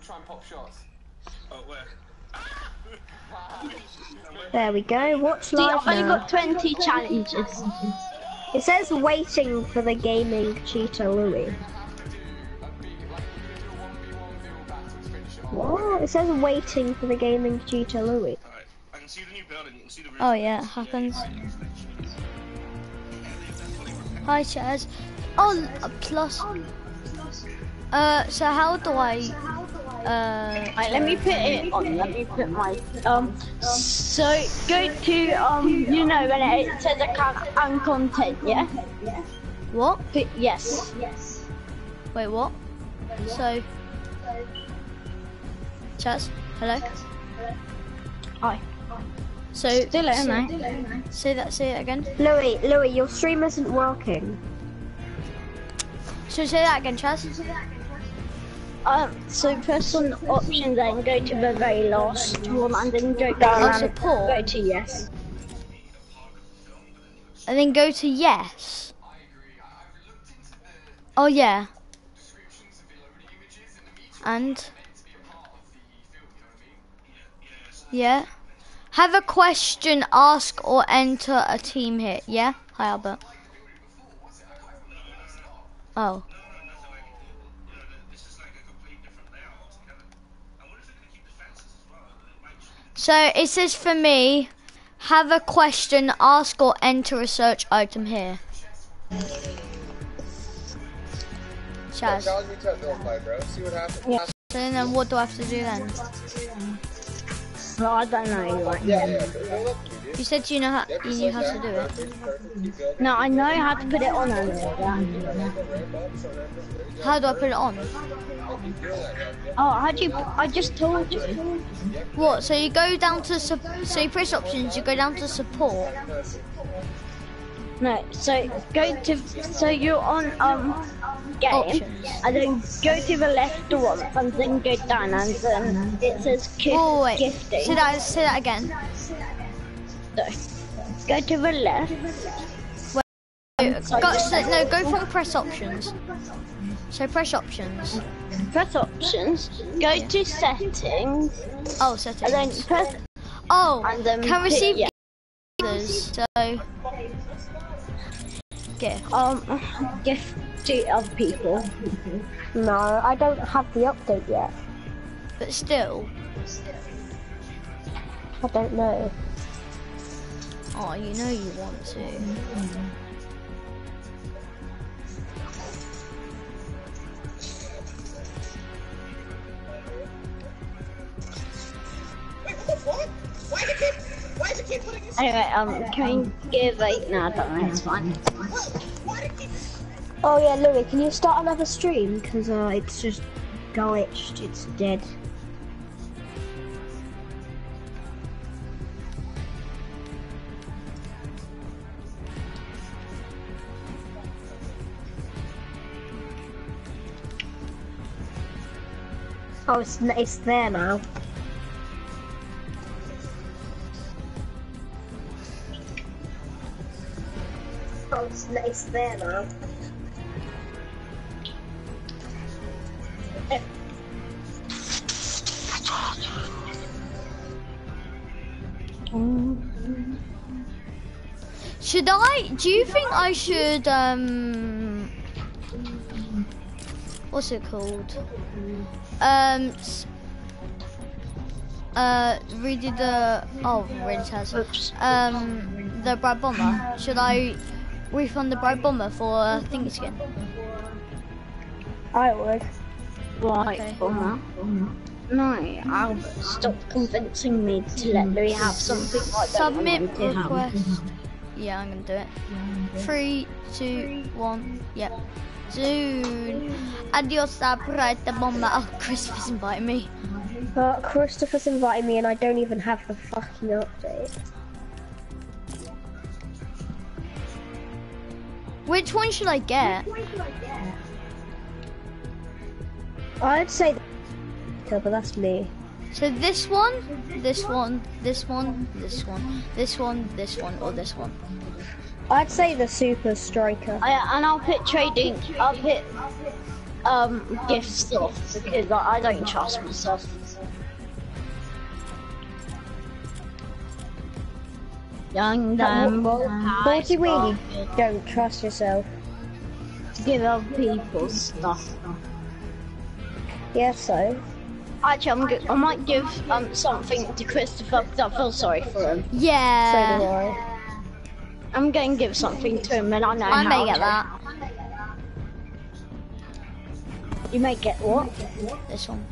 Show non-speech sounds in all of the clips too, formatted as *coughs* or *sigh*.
we'll try and pop shots. Oh, where? *laughs* There we go. Watch See, I've only got 20 challenges. It says waiting for the gaming cheater Louis. What? It says waiting for the gaming cheetah Louis. Alright, I can see the new building, you can see the roof. Oh yeah, it happens. Hi, Chaz. Oh, uh, plus. Uh, so how do I? Uh, Right, let me put it on. Let me put my um. So go to um. You know when it says account and content, yeah. what? Put yes. Wait, what? So, Chaz, hello. Hi. So, Still in, say, mate. say that. Say it again. Louis, Louis, your stream isn't working. So say that again, Chaz. Um. So press on options and go to the very last one, and then go down Oh, and support. go to yes. And then go to yes. Oh yeah. And yeah. Have a question, ask or enter a team hit. Yeah. Hi Albert. Oh. So it says for me, have a question, ask or enter a search item here. Chaz. Challenge me to a build fight, bro. See what happens. Yeah. So then what do I have to do then? Well, I don't know. Like, Yeah, yeah. Build up to me, dude. You said you know how you knew how to do it. Perfect, perfect. Keep building. No, I know how to put it on and all that. Ramp up, so ramp up. There you go. How do I put it on? I can feel that, bro. Yeah. Oh, how do you? I just told you. What? So you go down to so you press options. You go down to support. No, so go to so you're on um game Options. and then go to the left one and then go down and then it says gift, Oh wait. gifting. Say that. Say that again. So, go to the left. Go, so, no, go from press options. So press options. Press options. Go to settings Oh, and settings. then press Oh, and then can receive yeah. others. So gift. um gift to other people. No, I don't have the update yet. But still. I don't know. Oh, you know you want to. Anyway, um, can we give eight? No, I don't know. It's fine. Oh yeah, Louis, can you start another stream? Because uh, it's just glitched. It's dead. Oh, it's, it's there now. Oh, it's, there now. Should I? Do you think I should? Um, what's it called? Um, uh, redo the. Oh, Rinse has. Oops. Um, the Brite Bomber. Should I refund the Brite Bomber for uh, thingy skin? I would. Right, Okay. bomber. No, Albert, stop convincing me to let Louis have something I don't Submit want him to have. Request. Yeah, I'm gonna do it. Three, two, one. Yep. Soon. Adios, uh, bright the bomber. Oh, Christopher's invited me. But Christopher's invited me and I don't even have the fucking update. Which one should I get? I'd say but that's me. So this one, this one, this one, this one, this one, this one, or this one. I'd say the super striker. I, and I'll put trading. I'll put um gift stuff because I, I don't trust myself. Young, dumb, What do you mean you don't trust yourself? give other people stuff. Yeah, so. Actually, I'm go- I might give um something to Christopher because I feel sorry for him. So do Yeah. I. I'm going to give something to him, and I know I how may get to. that. You may get what? This one.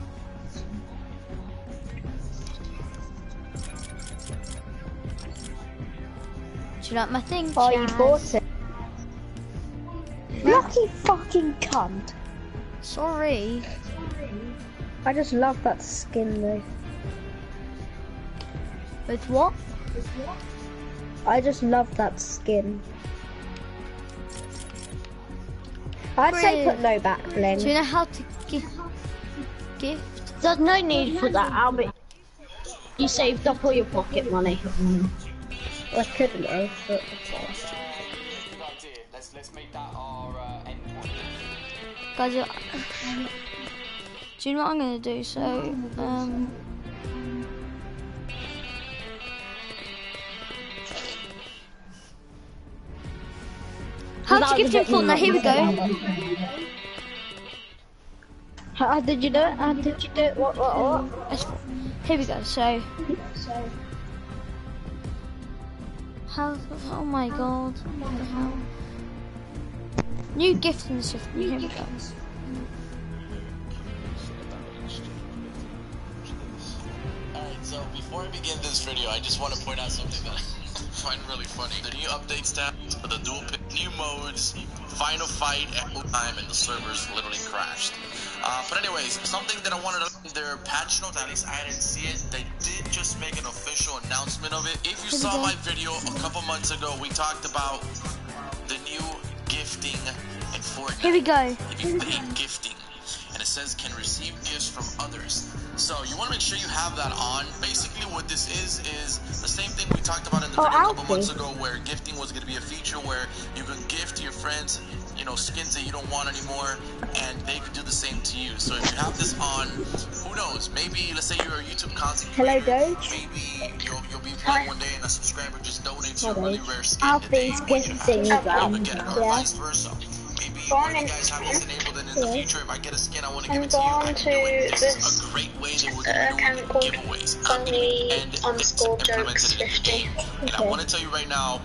Do you like my thing? Oh, you bought it. Lucky fucking cunt. Sorry. I just love that skin though. It's what? With what? I just love that skin. I'd say put no back bling. Do you know how to gift? Gift? There's no need for that, Albert. You saved up all your pocket money. I couldn't have, but That's. Let's let's make that our uh, end point. Guys, do you know what I'm gonna do? So, um. How to gift in Fortnite? Here we go. How did you do it? How did you do it? What, what, what? Here we go. So, how? Oh my god! New gift in the system. Here we go. So before I begin this video, I just want to point out something that I find really funny. The new updates tab, the dual pick, new modes, final fight at time, and the servers literally crashed. Uh, but anyways, something that I wanted to, their patch notes, at least I didn't see it, they did just make an official announcement of it. If you saw my video a couple months ago, we talked about the new gifting in Fortnite Here we go. if you gifting and it says can receive gifts from others so you want to make sure you have that on basically what this is is the same thing we talked about in the Oh, video a couple months ago, where gifting was going to be a feature where you can gift your friends, you know, skins that you don't want anymore, and they could do the same to you. So if you have this on, who knows? Maybe let's say you're a YouTube content creator. Hello, Doge. Maybe you'll, you'll be playing one day and a subscriber just donates you a really rare skin that Alfie's they want you to gifting have. is out. Get it, or Yeah. vice versa. Maybe when you guys have this enabled, and in the future, if I get a skin, I want to give it to you. I going to. This, this, is a great way that we're uh, doing account called giveaways. Funny and it's underscore implemented jokes in the 50. game. And I want to tell you right now,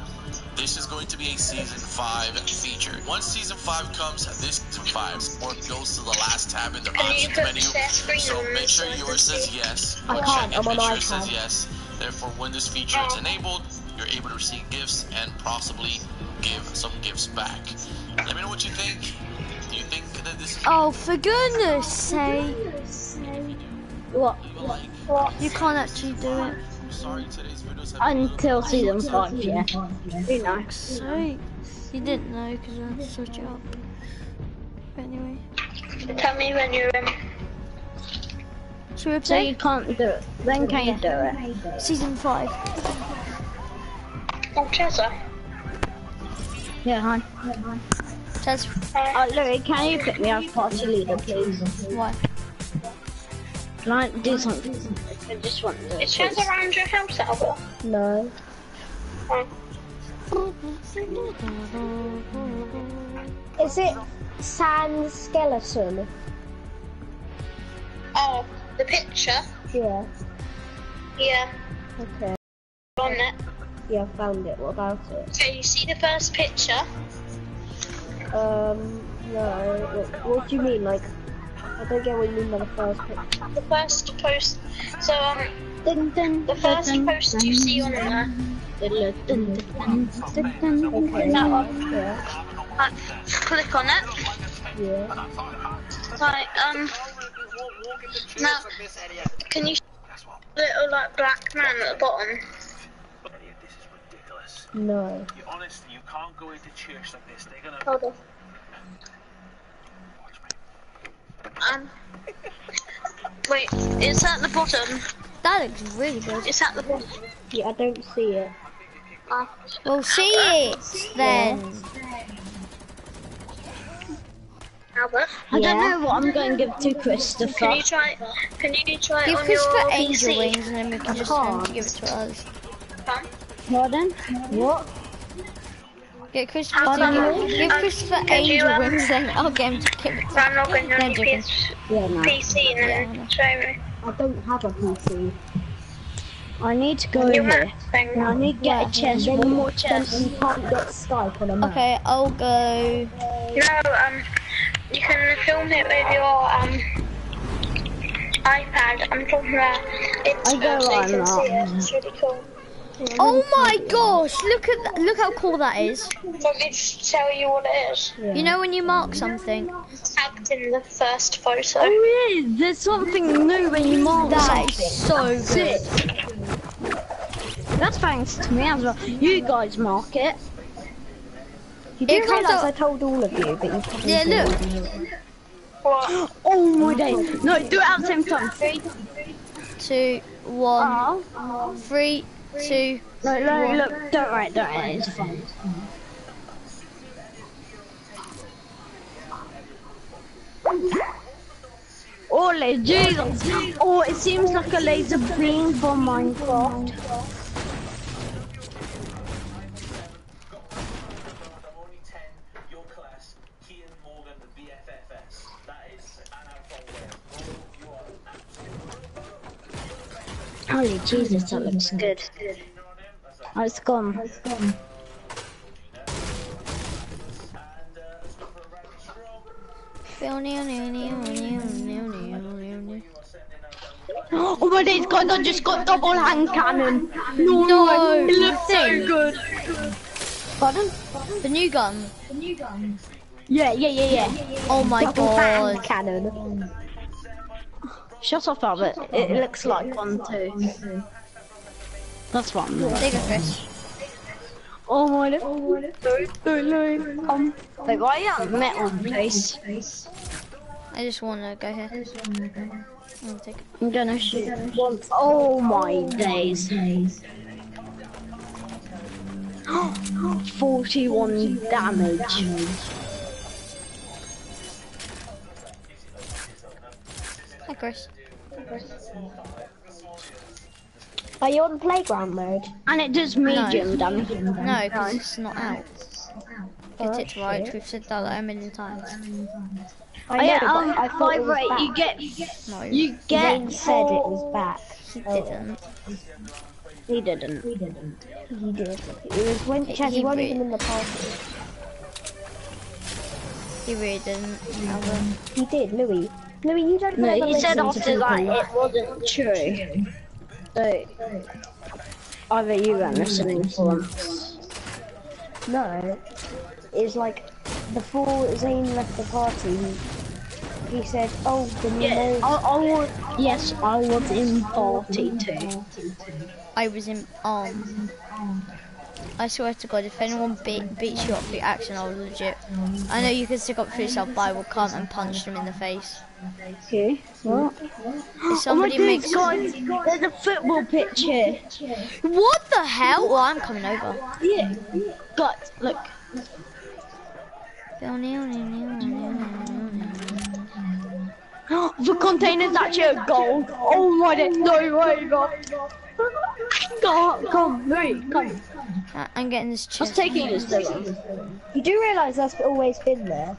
this is going to be a season five feature. Once season five comes, this season five or goes to the last tab in the Can options menu. So make sure so I can yours says yes. I can't, I'm on make sure it says yes. Therefore, when this feature is enabled, you're able to receive gifts and possibly give some gifts back. Let me know what you think. Do you think that this is Oh, for goodness sake! What? like? You can't actually do it. Sorry, today's videos have Until season five, yeah. Who knows? So, you didn't know because I switched it up. But anyway, Tell me when you're in. should we So you can't do it. When can you do it? season five? Oh, Chesa. Yeah, hon. Says Oh, Louis, can you pick me up party leader, please? why? Can I do something? I just want to. Is please. around your house, Albert? no. Oh. Is it Sand Skeleton? oh, the picture? Yeah. Yeah, Okay. Yeah, I found it. What about it? So you see the first picture? Um, no. What, what do you mean? Like, I don't get what you mean by the first picture. The first post. So, um, Dun, dun, the first dun, post you see on there. Okay. That one. Yeah. Click on it. Yeah. Right, um, now, can you little, like, black man at the bottom? This is ridiculous. No. You honestly, you can't go into church like this. They're gonna Hold on. watch me. Um, wait, it's at the bottom. That looks really good. It's at the bottom. Yeah, I don't see it. Uh, We'll see it then. Albert, I Yeah. don't know what I'm going to give to Christopher. can you try? Can you try it Give on Christopher your angel PC? wings and then we can just can't. give it to us. Huh? Pardon? What? Get Christopher I'll to download- give, give um, Christopher can you, angel um, wings then I'll get him to give it So I'm logging No, on your joking. PS Yeah, no. PC and Yeah, I then know. me. I don't have a PC. I need to go Your here. map thing. And I need to get a chest, one more then chest. you can't get Skype on a map. Okay, I'll go. No, um, you can film it with your um iPad. I'm talking about it's I go so you on can see that. it. It's really cool. Oh my gosh! Look at that! Look how cool that is. Let me just tell you what it is. You know when you mark something, Tagged in the first photo. Oh yeah, there's something new when you mark that something. is so Sick. good. That's thanks to me as well. You guys mark it. You do It comes realise I told all of you, but you probably Yeah, didn't. look. What? Oh my days. No, do it at the same time. Three. Two, one, Oh. three, two. No, no, look. Don't write, don't write. It's fine. Oh, Jesus! Oh, it seems like a laser beam from Minecraft. Holy Jesus, that looks good. Oh, it's gone. And let's go for a round of strong. Oh my days, guys, I just got double hand cannon. No, No, it looks so good. Pardon? The new gun. The new gun. Yeah, yeah, yeah, yeah. Oh my Double hand god. cannon. Shut up, Albert. It, it looks like one too. That's one. Take it, Chris. Oh my god. Oh no, no, no. Um, wait, why are you at metal place? I just wanna go here. I'll take it. I'm gonna shoot once. Oh my days. *gasps* 41 damage. Hi, Chris. Are you on playground mode? And it does medium damage. No, because it's not out. Oh, Get it right. shit. We've said that like a million times. I Oh, know, um, I thought it was back. you get, No, you get. Said it was back. he didn't. He didn't. He did. It was when He- Chaz, he weren't even in the party. He really didn't. He did, Louis. Louis, you don't No, never he said after that people. it wasn't true. So, either you weren't listening for him. No, it's like before Zane left the party, he, he said, "Oh, the new Yeah. I, I was, yes, I was in party too. I was in um. I swear to God, if anyone beat, beats you up for your action, I'll legit. I know you can stick up for yourself, but I will come and punch them in the face. Okay. What? If somebody oh my makes. God, there's a football pitch here. What the hell? Well, I'm coming over. Yeah. Guys, look. *gasps* the container's actually a gold. Oh my god, no way, God. Come, come, wait, come. I- I'm getting this I was chest. taking this thing. You do realise that's always been there.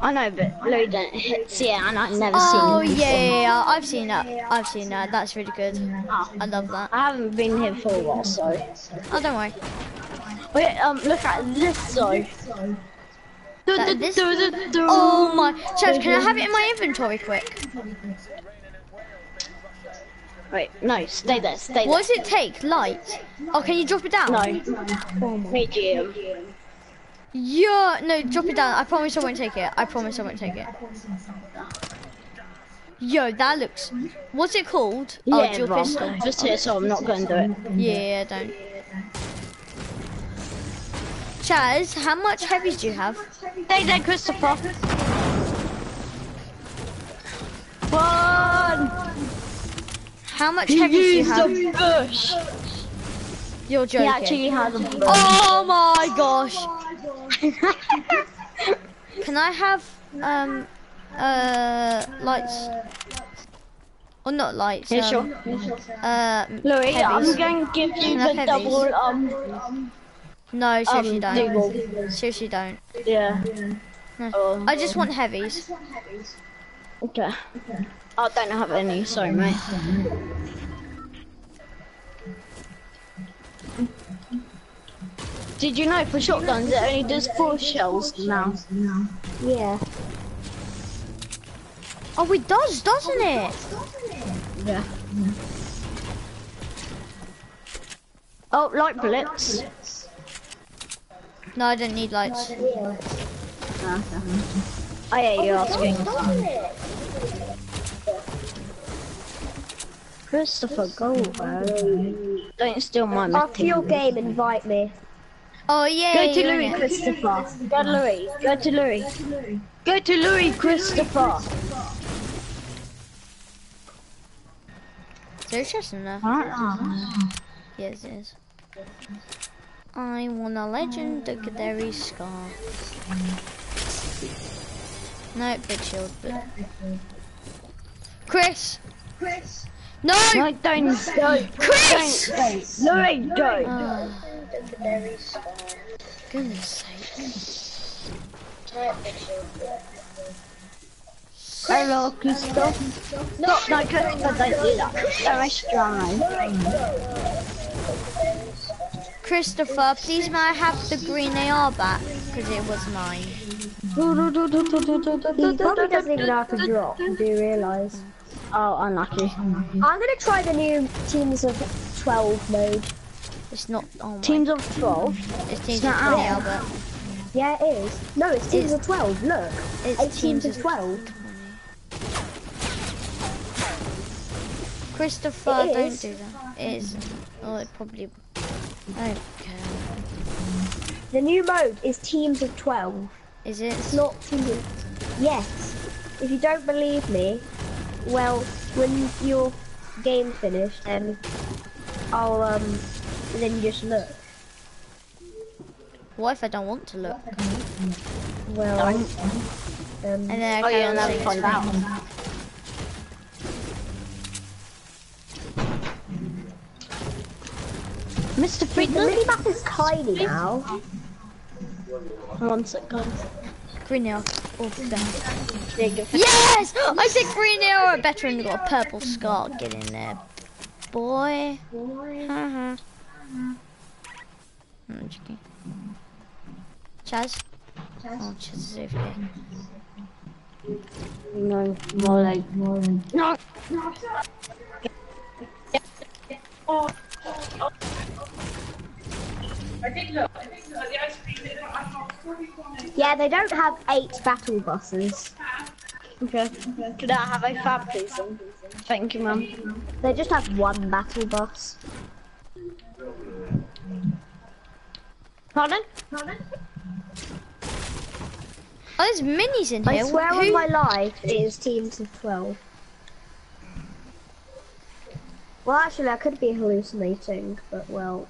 I know, but Louis didn't hit yeah, and I've never Oh seen it yeah, yeah, yeah, I've seen that. I've seen that. That's really good. Ah. I love that. I haven't been here for a while, so. Oh, don't worry. Wait, um, look at this though. That- this- Oh my, Chad, can I have it in my inventory quick? Wait, no, stay there, stay What does it take? Light? Oh, can you drop it down? there. No. Medium. Yeah, no, drop it down. I promise I won't take it. I promise I won't take it. Yo, that looks. What's it called? Oh, yeah, dual Rob, pistol. just here, so I'm not going to do it. Yeah, don't. Chaz, how much heavies do you have? Stay there, Christopher. Run! How much He heavies do you used have? a bush. You're joking. He actually has a bush. Oh my *laughs* gosh! Can I have um, uh, lights. Or not lights. Yeah, um, Uh, Louis, I'm going to give you Can the heavies? double, um, No, seriously um, don't. Deagle. Seriously don't. Yeah. No. Oh. I just want heavies. Okay. I don't have any, sorry mate. Did you know for shotguns it only does four shells now? Yeah. Oh, it does, doesn't it? Yeah. Oh, light bullets. No, I don't need lights. I hear you asking. Christopher, go, bro. Don't steal my After your game, invite me. Oh yeah. Go to you're in Louis, it. Christopher. Go to Louis. Go to Louis. Go to Louis, Christopher. Is there a chest in there? Uh-uh. Yes, it is. I want a legend legendary scar. No, big shield, but. Chris! Chris! No! No, don't. Don't. Chris! Don't. Louis, don't. Oh, goodness sake. Hello, Christopher. No, no, Christopher, don't do that. Don't. Christopher, please may I have the green AR back? Because it was mine. He probably doesn't even how to drop, do you realise? Oh, unlucky. I'm gonna try the new Teams of 12 mode. It's not. Oh. Teams of 12. It's teams not of out. 20, Albert. Yeah, it is. No, it's Teams of 12, look. It's Eight teams teams of of 12. Christopher, It don't is. do that. It is. Oh, it probably. Okay. The new mode is Teams of 12. Is it? It's not Teams. Yes. If you don't believe me, well, when your game finished, then I'll, um, then just look. What if I don't want to look? Well, um, And then I Oh, carry yeah, on never seeing find out. screens. Mr. the Friedman? minimap is tiny now. One second. Green nail. Oh, damn. There you go. Yes! I said green nail or better and got a purple scar. Get in there. Boy. Uh-huh. I'm joking. Chaz? Oh, Chaz is over here. No, more like, more like. No! Yeah, they don't have eight battle bosses. Okay. Could I have a fab, please? Thank you, ma'am. They just have one battle bus. Pardon? Oh, there's minis in I here. I swear Who- on my life it is teams of 12. Well, actually, I could be hallucinating, but well.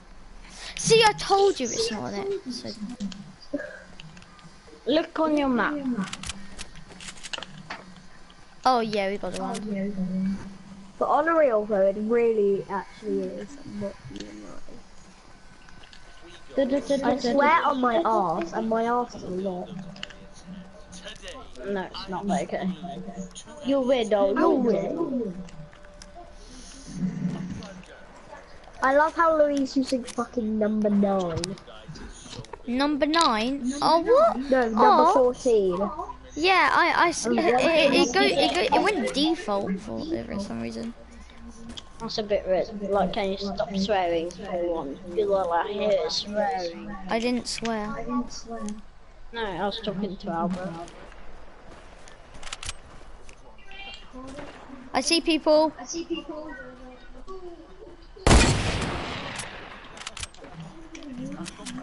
See, I told you it's not it. So, Look on your map. oh yeah, we oh, got the one. But on a real though, it really actually is. Not being lying. I swear on my arse, and my arse is a lot. No, it's not but okay. You're weirdo. You're weird. I love how Louise is using fucking number nine. Number nine. Oh what? No, number Oh. fourteen. Yeah, I, oh, it, it, it go, it go, it went default for for some reason. That's a bit weird. Like, can you stop swearing for one? You look like here swearing. I didn't swear. No, I was talking to Albert. I see people. I see people.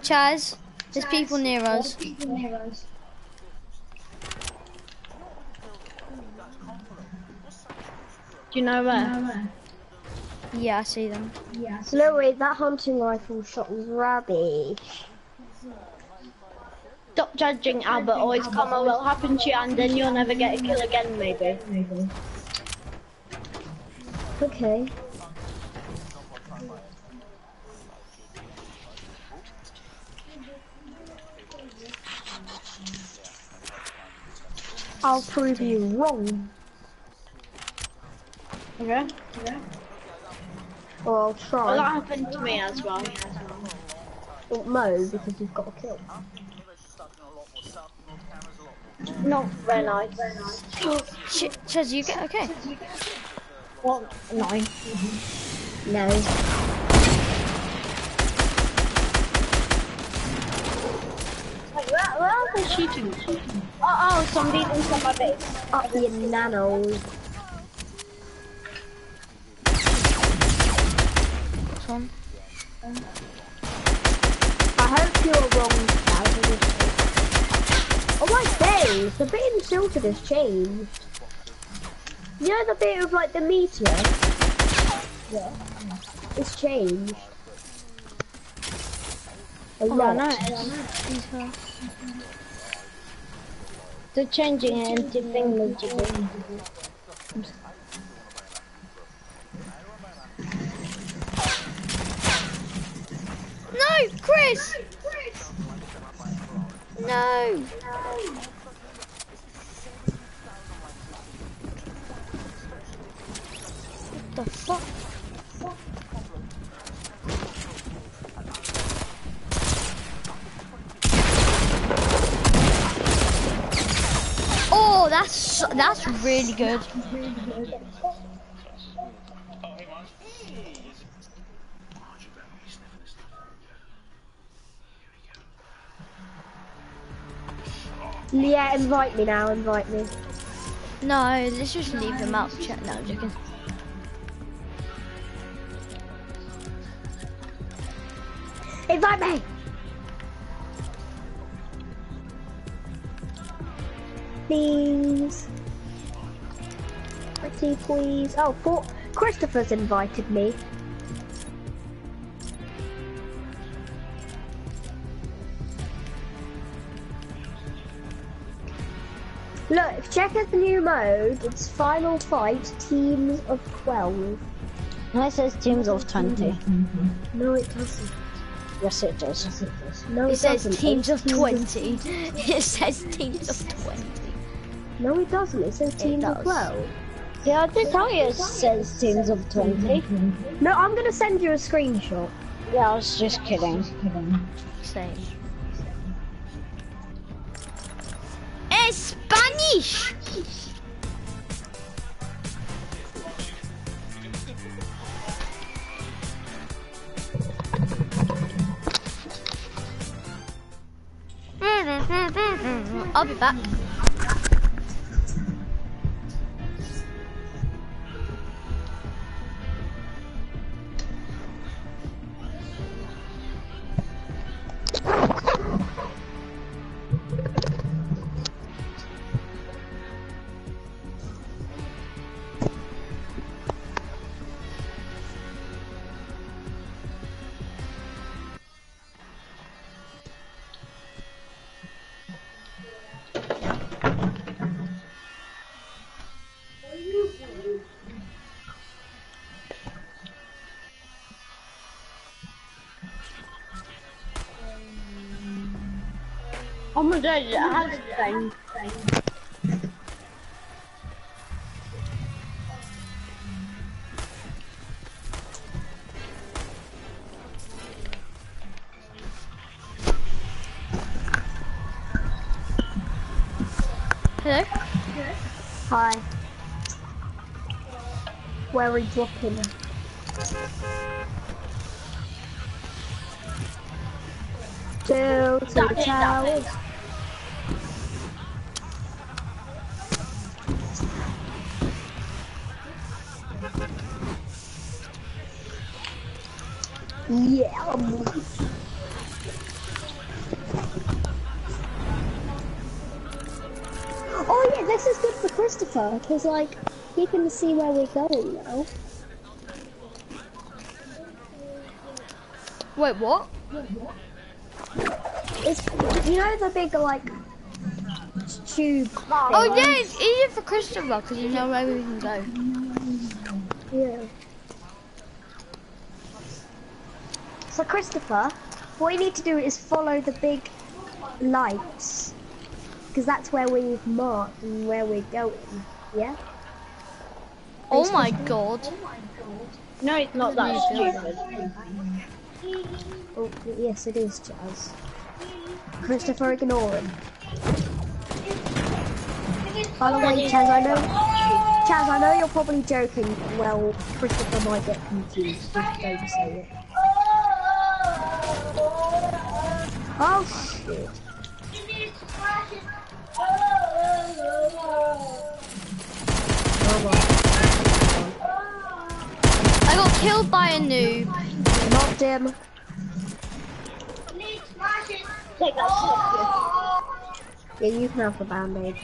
Chaz, there's people near us. Do you know where? Yeah, I see them. Louis, that hunting rifle shot was rubbish. stop judging Albert or his karma will happen to you and then you'll never get a kill again maybe. Okay. I'll prove you wrong, Okay? or I'll try. Well, that happened to me as well. Or Mo, because you've got a kill. Not very nice. Oh, Ch Chaz, you get okay. What? Nine. No. Where, where are they shooting? Oh, oh, somebody inside my base. Up your nanos. One. I hope you're wrong, Chaz. Oh my days, the bit in Tilted has changed. You know the bit of like the meteor? Yeah. It's changed. A Oh, I lot. know. They're changing it into thingamajiggy. No, Chris! No! What the fuck? Oh, that's that's really good. Yeah, invite me now, invite me. No, let's just leave them out. Chat. No, I'm joking. Invite me! Please. Pretty please. Oh, for Christopher's invited me. Look, check out the new mode. It's final fight, teams of 12. No, it says teams of 20. Mm-hmm. No, it doesn't. Yes, it does. No, It it, says doesn't. teams of 20. *laughs* It says teams of 20. No, it doesn't. It says teams of does. 12. Yeah, I did tell you it says teams of 20. No, I'm gonna send you a screenshot. Yeah, I was just kidding. Same. Es Spanish! I'll be back. My god, it has thing. Hello? Hi. Where are we dropping? Two to the towers. Because like he can see where we're going now. Wait, what? It's you know the big like tube. Oh yeah, it's easier for Christopher because you know where we can go. Yeah. So Christopher, what you need to do is follow the big lights, because that's where we've marked and where we're going. Yeah. Oh my god. No, it's not that stupid. Oh yes, it is Jazz. Christopher, ignore him. By the way, Chaz, I know, Chaz, I know you're probably joking. Well, Christopher might get confused. Just don't say it. Oh shit! Killed by a noob. Knocked him. Take that Yeah, you can have the band-aid.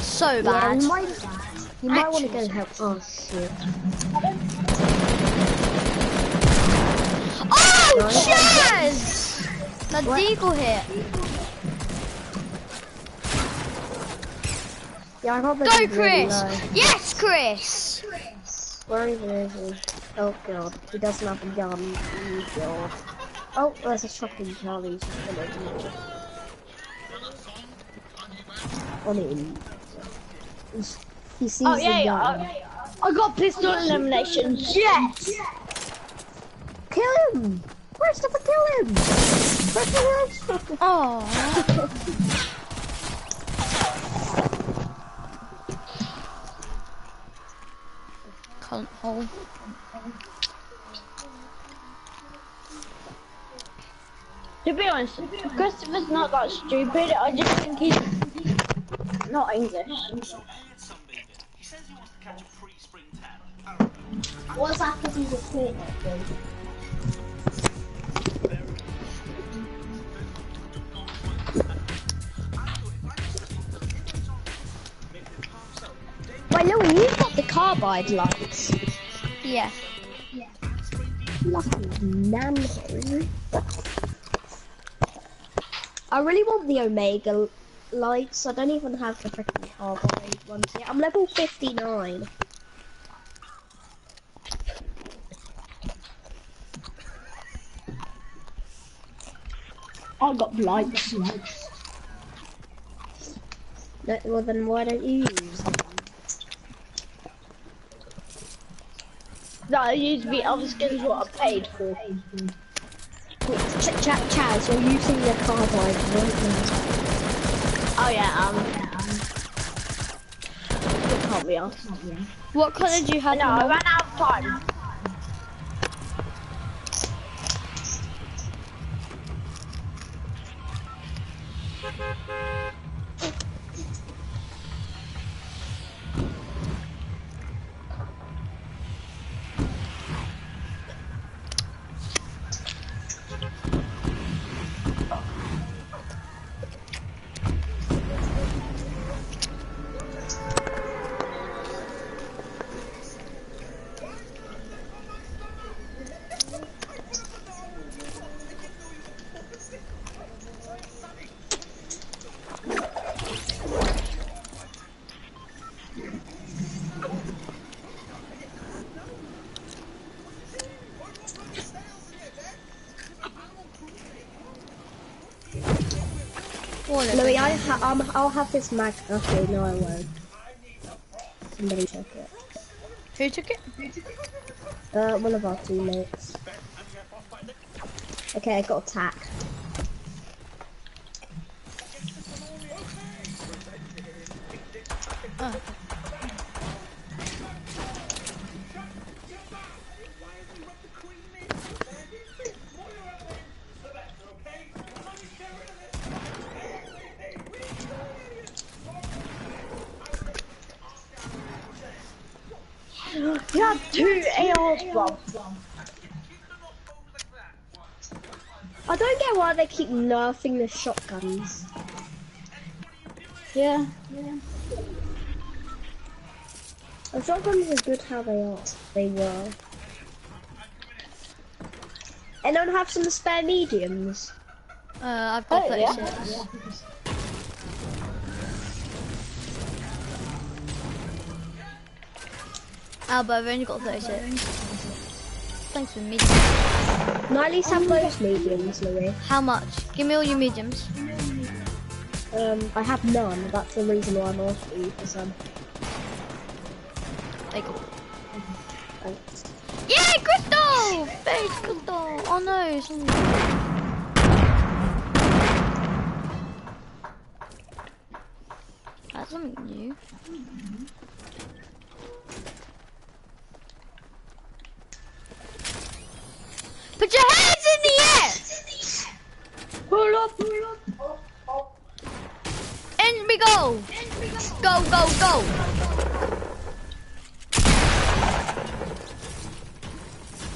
So Yeah, bad. you might, you might want to go help. Oh shit! Oh, Chaz! The deagle hit. Yeah, I probably Go, did really Chris! Yes, Chris! Where even is he? Oh god, he doesn't have a gun. Oh god. Oh, there's a shotgun Charlie. He's just gonna do it. On him. He sees Oh the yeah, gun. yeah. I, I got pistol elimination. Yes. Kill him! Christopher, kill him! Christopher! Oh. *laughs* Cunt hole. To be honest, Christopher's not that stupid. I just think he's not English. He says he wants to catch a Wait, Louis, you've got the carbide lights. Yeah. Lucky nanny. I really want the Omega lights. I don't even have the freaking carbide ones yet. I'm level 59. I've got lights. No, well then why don't you use them? That used to be other skins what I paid for. Ch Ch Chaz, you're using the carbide right now. Oh yeah, um, it can't be asked. What colour do you have? No, I ran out of time. All um, I'll have this mag. Okay, no, I won't. Somebody took it. Who took it? Uh, one of our teammates. Okay, I got attack. Nerfing the shotguns. Yeah. The shotguns are good how they are. they were. Anyone have some spare mediums? Uh, I've got Oh, yeah. 36. Alba, I've only got 36. Thanks for the medium. No, at least have those mediums, Louis. How much? Give me all your mediums. Um, I have none. That's the reason why I'm asking you for some. There you go. Thanks. Yay, Crystal! Base Crystal! Oh no, it's That's something new. Put your hands in the air! Pull up, pull up. In we go! Go, go, go!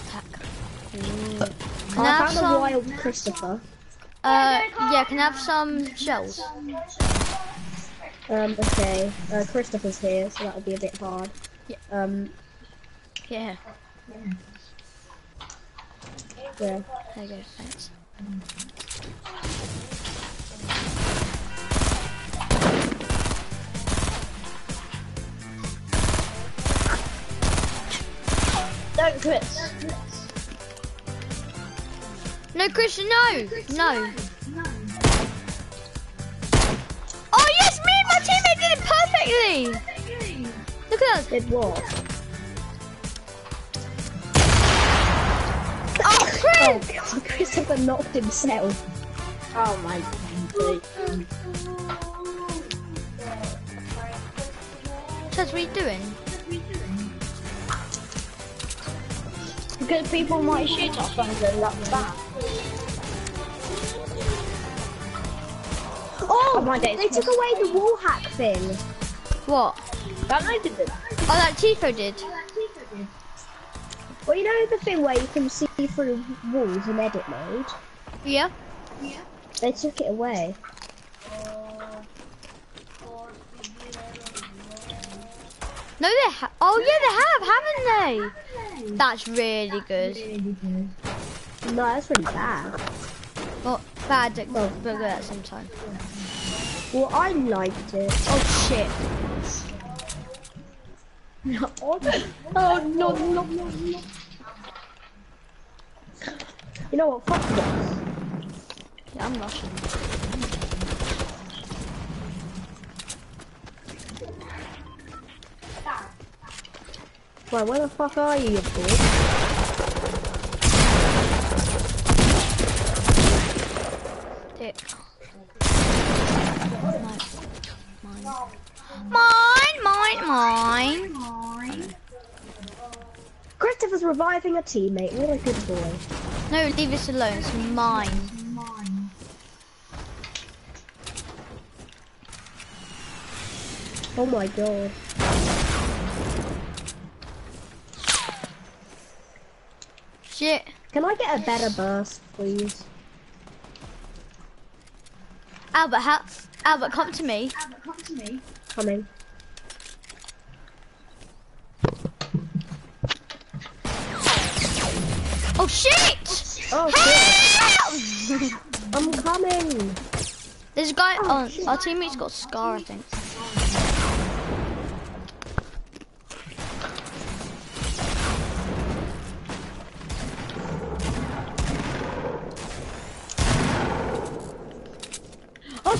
Attack. Can I I have found a some, wild Christopher. uh, yeah, can I have some shells? Um, okay. Uh, Christopher's here, so that'll be a bit hard. Yeah. Um, Yeah, yeah. there you go, thanks. Don't Chris. No, Christian, no! No. Oh yes, me and my teammate did it perfectly! Look at us! Did what? Oh, oh Chris! Oh, God, Christopher knocked himself. Oh my god. Chaz, what are you doing? Because people might shoot us when they're up the Oh, oh, my days. they took away the wall hack thing. What? That I did it. Oh, that Tifo did. Well, you know the thing where you can see through walls in edit mode? Yeah? Yeah. They took it away. No, they ha- Oh, yeah, they have, haven't they? That's really good. No, that's really bad. Well, bad, but good at the same time. Well, I liked it. Oh, shit. *laughs* Oh, no, no, no, no. You know what? Fuck this. Yeah, I'm rushing. Wait, where the fuck are you, you? Dick. Mine, mine, mine. mine. Christopher's reviving a teammate. What a good boy. No, leave this alone. It's mine. Mine. Oh my god. Shit. Can I get a better burst, please? Albert, how? Oh, albert, come to me. albert come to Coming. Oh shit! Oh shit! Help! *laughs* I'm coming! There's a guy oh, uh, on our teammate's got scar, I think.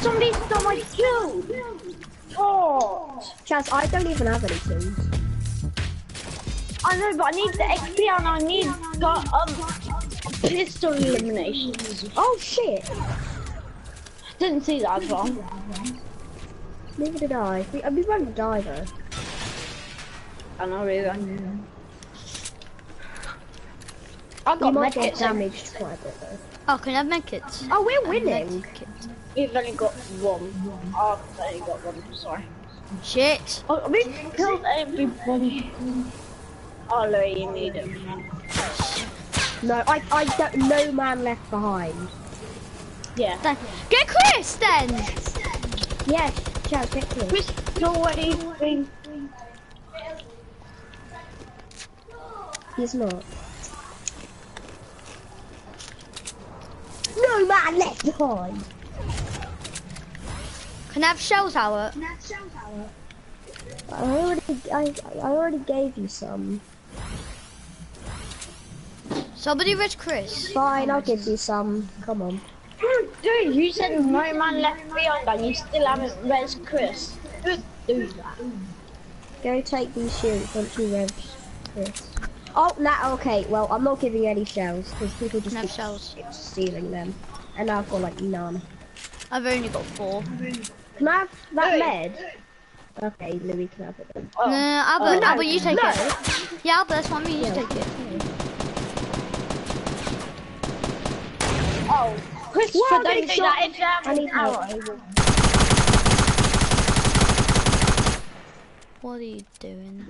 Oh, somebody stole my kill. Oh, Chaz, I don't even have any tools. I know, but I need the XP and I need got um pistol eliminations. Oh shit! Didn't see that as well. Neither did I. We, we won't die though. I know really. I We got might get medkits. damaged quite a bit though. Oh, can I have medkits? Oh, we're winning! Medkit. You've only got one. Oh, I've only got one. Sorry. Shit. Oh, we killed everybody. Oh, no, you need it. No, I, I don't, no man left behind. Yeah. Thank- Get Chris then. Yes, Chaz, get Chris. Crystal, what do you? He's not. No man left behind. Can I have shells, Howard? I have already, I, I already gave you some. Somebody rich Chris. Fine, I'll give you some. Come on. *clears throat* Dude, you said no man left behind and you still haven't res Chris. Just do that. Go take these shields once you rev Chris. Oh, nah, okay. Well, I'm not giving you any shells because people just Can keep shells? stealing them, and I've got like none. I've only got four. Can I have that med? Okay, Louis can have it then. Oh. No, Albert, Oh, no, Albert, you take no. it. Yeah, Albert, that's what I mean. You Yeah. take it. Oh, Christopher, Wow, don't they do that if you I need help. What are you doing?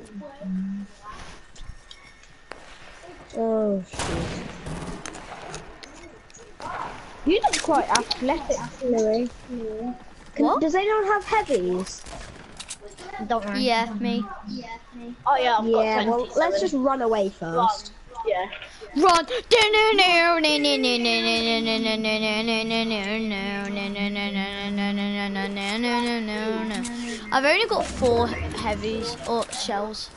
Oh shit. You look quite athletic. Louis. Can, What? Does anyone have heavies? Don't worry. Yeah, me. Yeah, me. Oh yeah, I've Yeah, got well, 27. let's just run away first. Run. Yeah. Run! I've only got four heavies or shells.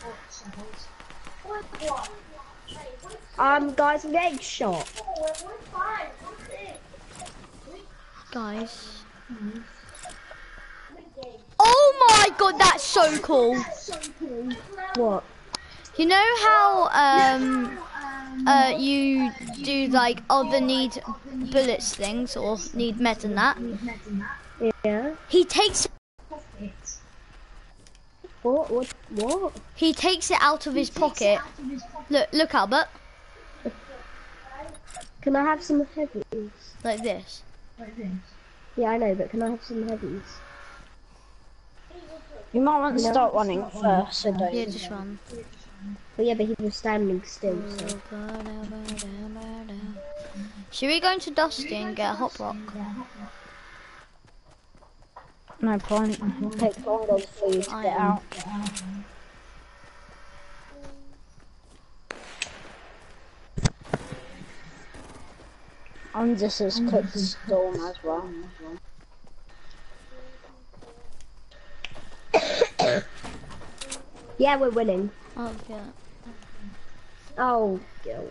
Um, guys, I'm getting shot. Guys. Oh my god, that's so cool. What? You know how um uh you do like other need bullets things or need meds and that? Yeah. He takes What? What? What? he takes it out of his pocket. Look look Albert, Can I have some heavies? like this. Yeah, I know, but can I have some heavies? You might want to No. start running first, so don't. Yeah, just run. But yeah, but he was standing still, so. Should we go into Dusty and get a hot rock? No point. Take longer for you to get out. And this is quick stone as well. *coughs* Yeah, we're winning. Oh yeah. Oh, God.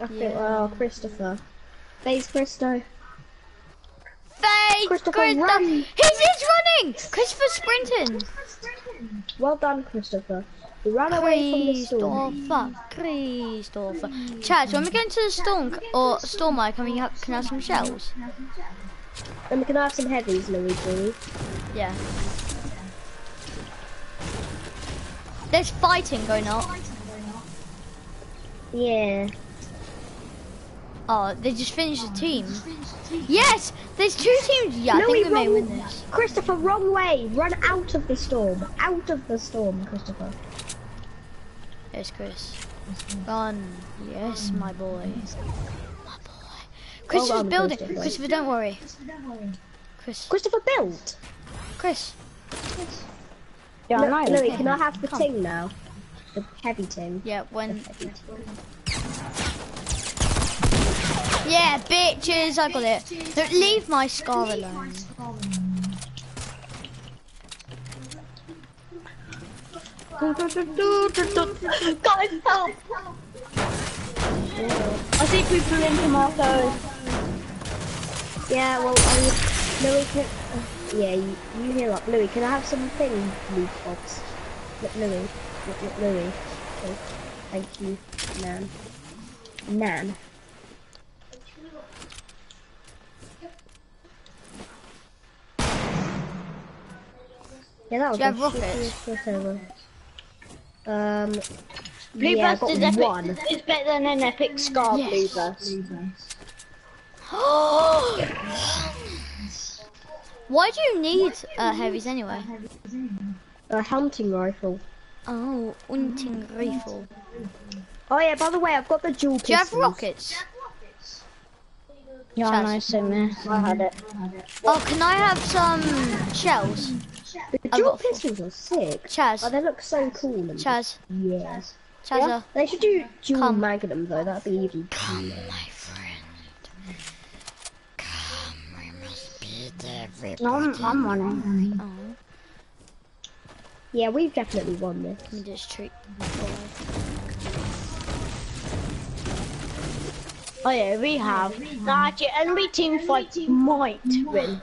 I feel, Yeah. oh, Christopher. Thanks, Christo. Faye! Christopher, Christopher! run! He's, he's running! Christopher's sprinting! Well done, Christopher. Ran away from the storm. Christopher, Christopher. Chad, when we go into the storm or storm eye, can we have, can I have some shells? And can have some heavies, Louis, please? Yeah. There's fighting going on. Yeah. Oh, they just finished the team. Yes! There's two teams. Yeah, I think we may win this. Christopher, wrong way. Run out of the storm. Out of the storm, Christopher. Yes, Chris. Run. Yes, my boy. My boy. Chris Well is done, building. Christopher. Eh? Christopher, don't worry. Chris. Christopher built. Chris. Yeah, Lu- I know. Louis, can I have the Come. ting now? The heavy ting. Yeah, when. Yeah, bitches, I got it. Don't leave my scar alone. Guys, help! I see people in tomatoes. Yeah, well, I Louis, can, uh, yeah, you, you heal up. Louis, can I have some thing, loot box? Look, Louis, look, look, Louis. Okay. Thank you, Nan. Nan. Yeah, that was Do you have rockets? Crossover. Um, Blue yeah, Burst is epic. one. It's better than an epic scar Yes. Blue Burst. *gasps* Why do you need uh, heavies anyway? A hunting rifle. Oh, hunting rifle. Oh yeah, by the way, I've got the dual Do you have pistols. rockets? Yeah, I know, same here. I had it. Oh, can I have some shells? The I've dual got pistols are sick. Chaz, Oh, they look so cool. And Chaz, Yes. Chazza, uh, They should do dual Come. magnum though. That'd be even come, cooler. my friend. Come, we must beat everybody. No, I'm, I'm running. Oh, Yeah, we've definitely won this. let me just treat. Oh yeah, we have. Nah, actually, enemy team fight might win.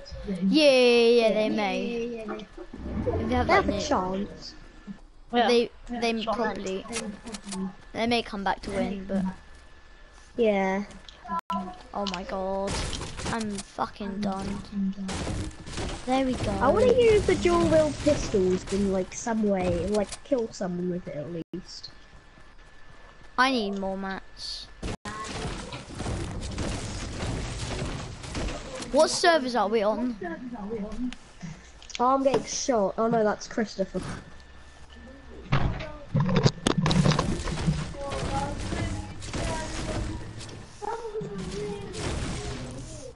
Yeah, yeah, yeah, they may. If they have They that have a chance. Yeah. They, they probably, they may come back to win, but Yeah. oh my god, I'm fucking done. There we go. I want to use the dual wield pistols in like some way, like kill someone with it at least. I need more mats. What servers are we on? Oh, I'm getting shot. Oh no, that's Christopher.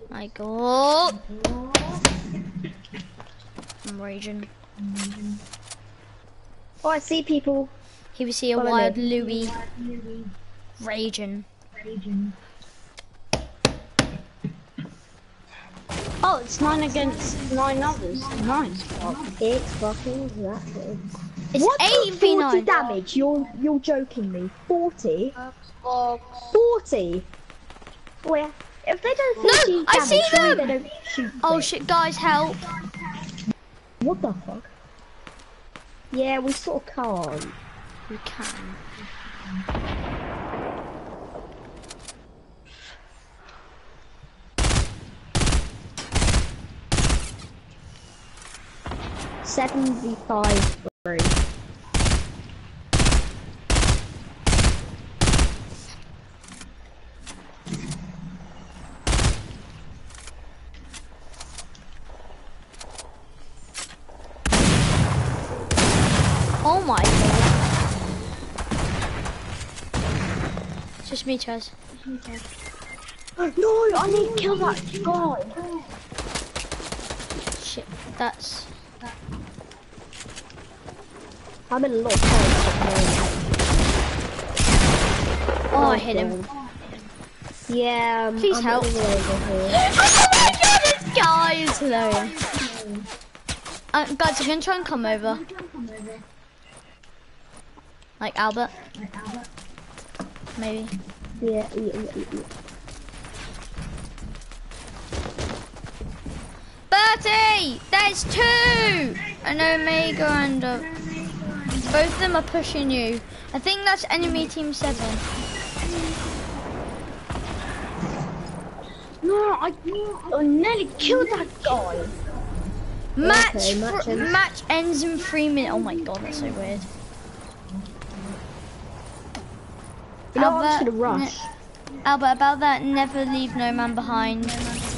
My god. I'm raging. Oh, I see people. He was here, Follow Wild me. Louis. Raging. Oh, it's nine against nine others. Nice. It's fucking exactly. It's What? 8 v 40 9. damage? You're you're joking me. 40? Oh, 40? Oh yeah. If they don't No, 40 I damage, see them! They don't shoot Oh shit, guys, help. What the fuck? Yeah, we sort of can't. We can. Seven v. Oh my god. It's just me, Chaz. no, I need to kill that guy. Shit, that's. I'm in a lot of trouble. Oh, I hit him. Yeah, um, Please I'm help. over here. *laughs* oh my god, this guy is hilarious. Uh, guys, I'm gonna try and come over. Like Albert. Maybe. Yeah, yeah, yeah, yeah, yeah. Bertie! There's two! An Omega and a... Both of them are pushing you. I think that's enemy team 7. No, I, I nearly killed that guy. Match, Okay, match ends. match ends in 3 minutes. Oh my god, that's so weird. You know, I'm just Albert, gonna rush. Albert, about that, never leave no man behind.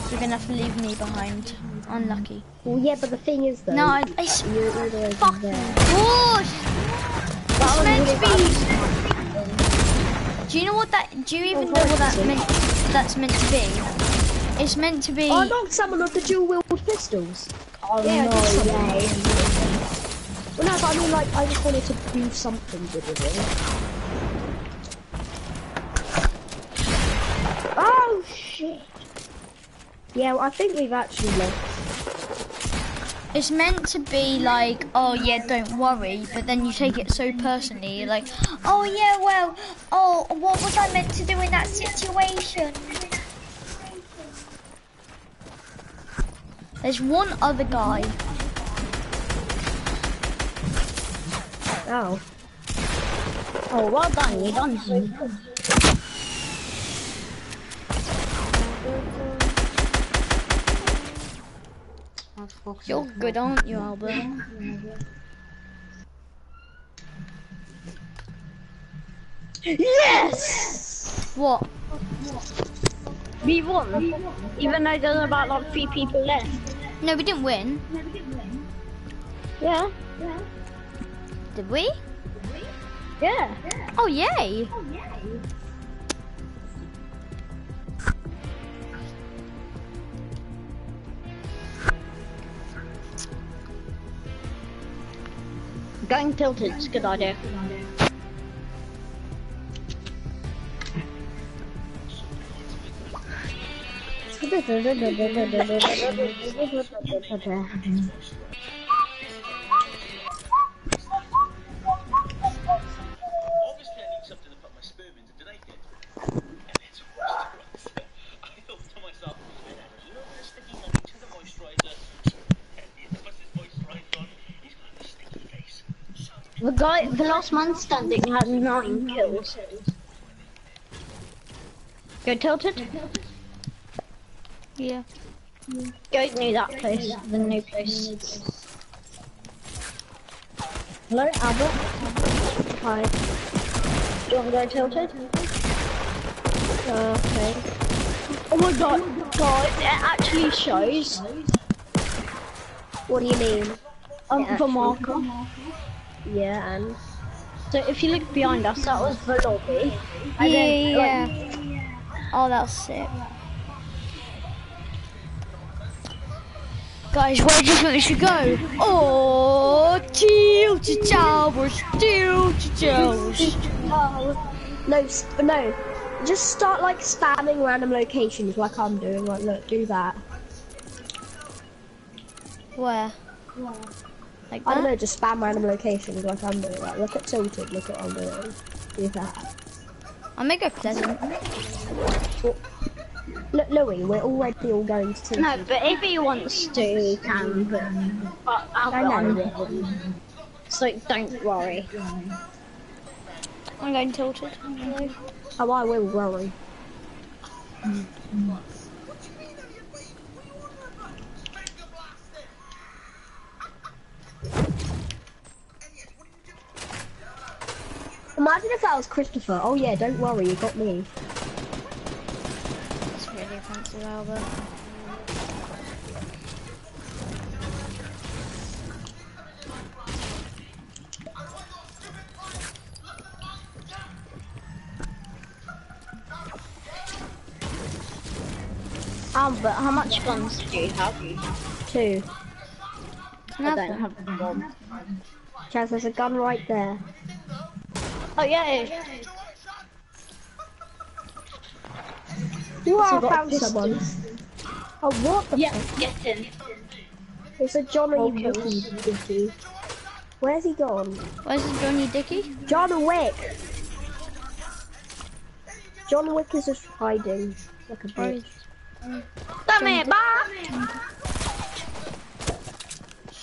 You're gonna have to leave me behind. Unlucky. Well, yeah, but the thing is though, No, it's you're all the way fucking bullshit. It's meant to be. Do you know what that? Do you even oh, know what that meant? That's meant to be. It's meant to be. Oh, I knocked someone with the dual-wielded pistols. Oh Yeah, no way. Well, no, but I mean, like, I just wanted to do something good with it. Oh shit! Yeah, well, I think we've actually lost. It's meant to be like, oh yeah, don't worry, but then you take it so personally. You're like, oh yeah, well, oh, what was I meant to do in that situation? There's one other guy. Oh. Oh, well done, you done so good. You're good, aren't you, Albert? Yes! What? We won, even though there's about like three people left. No, we didn't win, Yeah, yeah. did we? yeah. Oh yay! Oh, Going tilted Going tilted's good idea. The guy, the last man standing had nine kills. Go tilted. Yeah. Go knew that place, the new place. Hello, Albert. Hi. Do you want to go tilted? Uh, okay. Oh my god, guys, it actually shows What do you mean? um, the marker. Yeah, and So if you look behind us, that was the lobby. Yeah, then, like, yeah. Oh, that's sick. Guys, where do you think we should go? Oh, tilted towers, tilted towers. no, no. Just start like spamming random locations like I'm doing. Like, look, do that. Where? Like I don't know, just spam random locations like I'm doing. Like, look at tilted. Look at I'm. Do that. I'll make it pleasant. Look, Louis, we're already all going to tilted. No, but if he wants to, he can. But, but I I know. will. So don't worry. I'm going tilted. Oh, I will worry. Imagine if that was Christopher. Oh yeah, don't worry, you got me. That's really offensive, Albert. Albert, how much guns do you have? Two. I don't have one. Chaz, there's a gun right there. Oh yeah. You are got found pistol. someone. Oh, what the Yeah, fuck? get in. It's a Johnny Okay. Wicky Dicky. Where's he gone? Where's Johnny Dicky? John Wick! John Wick is just hiding like a bitch. Come here, back.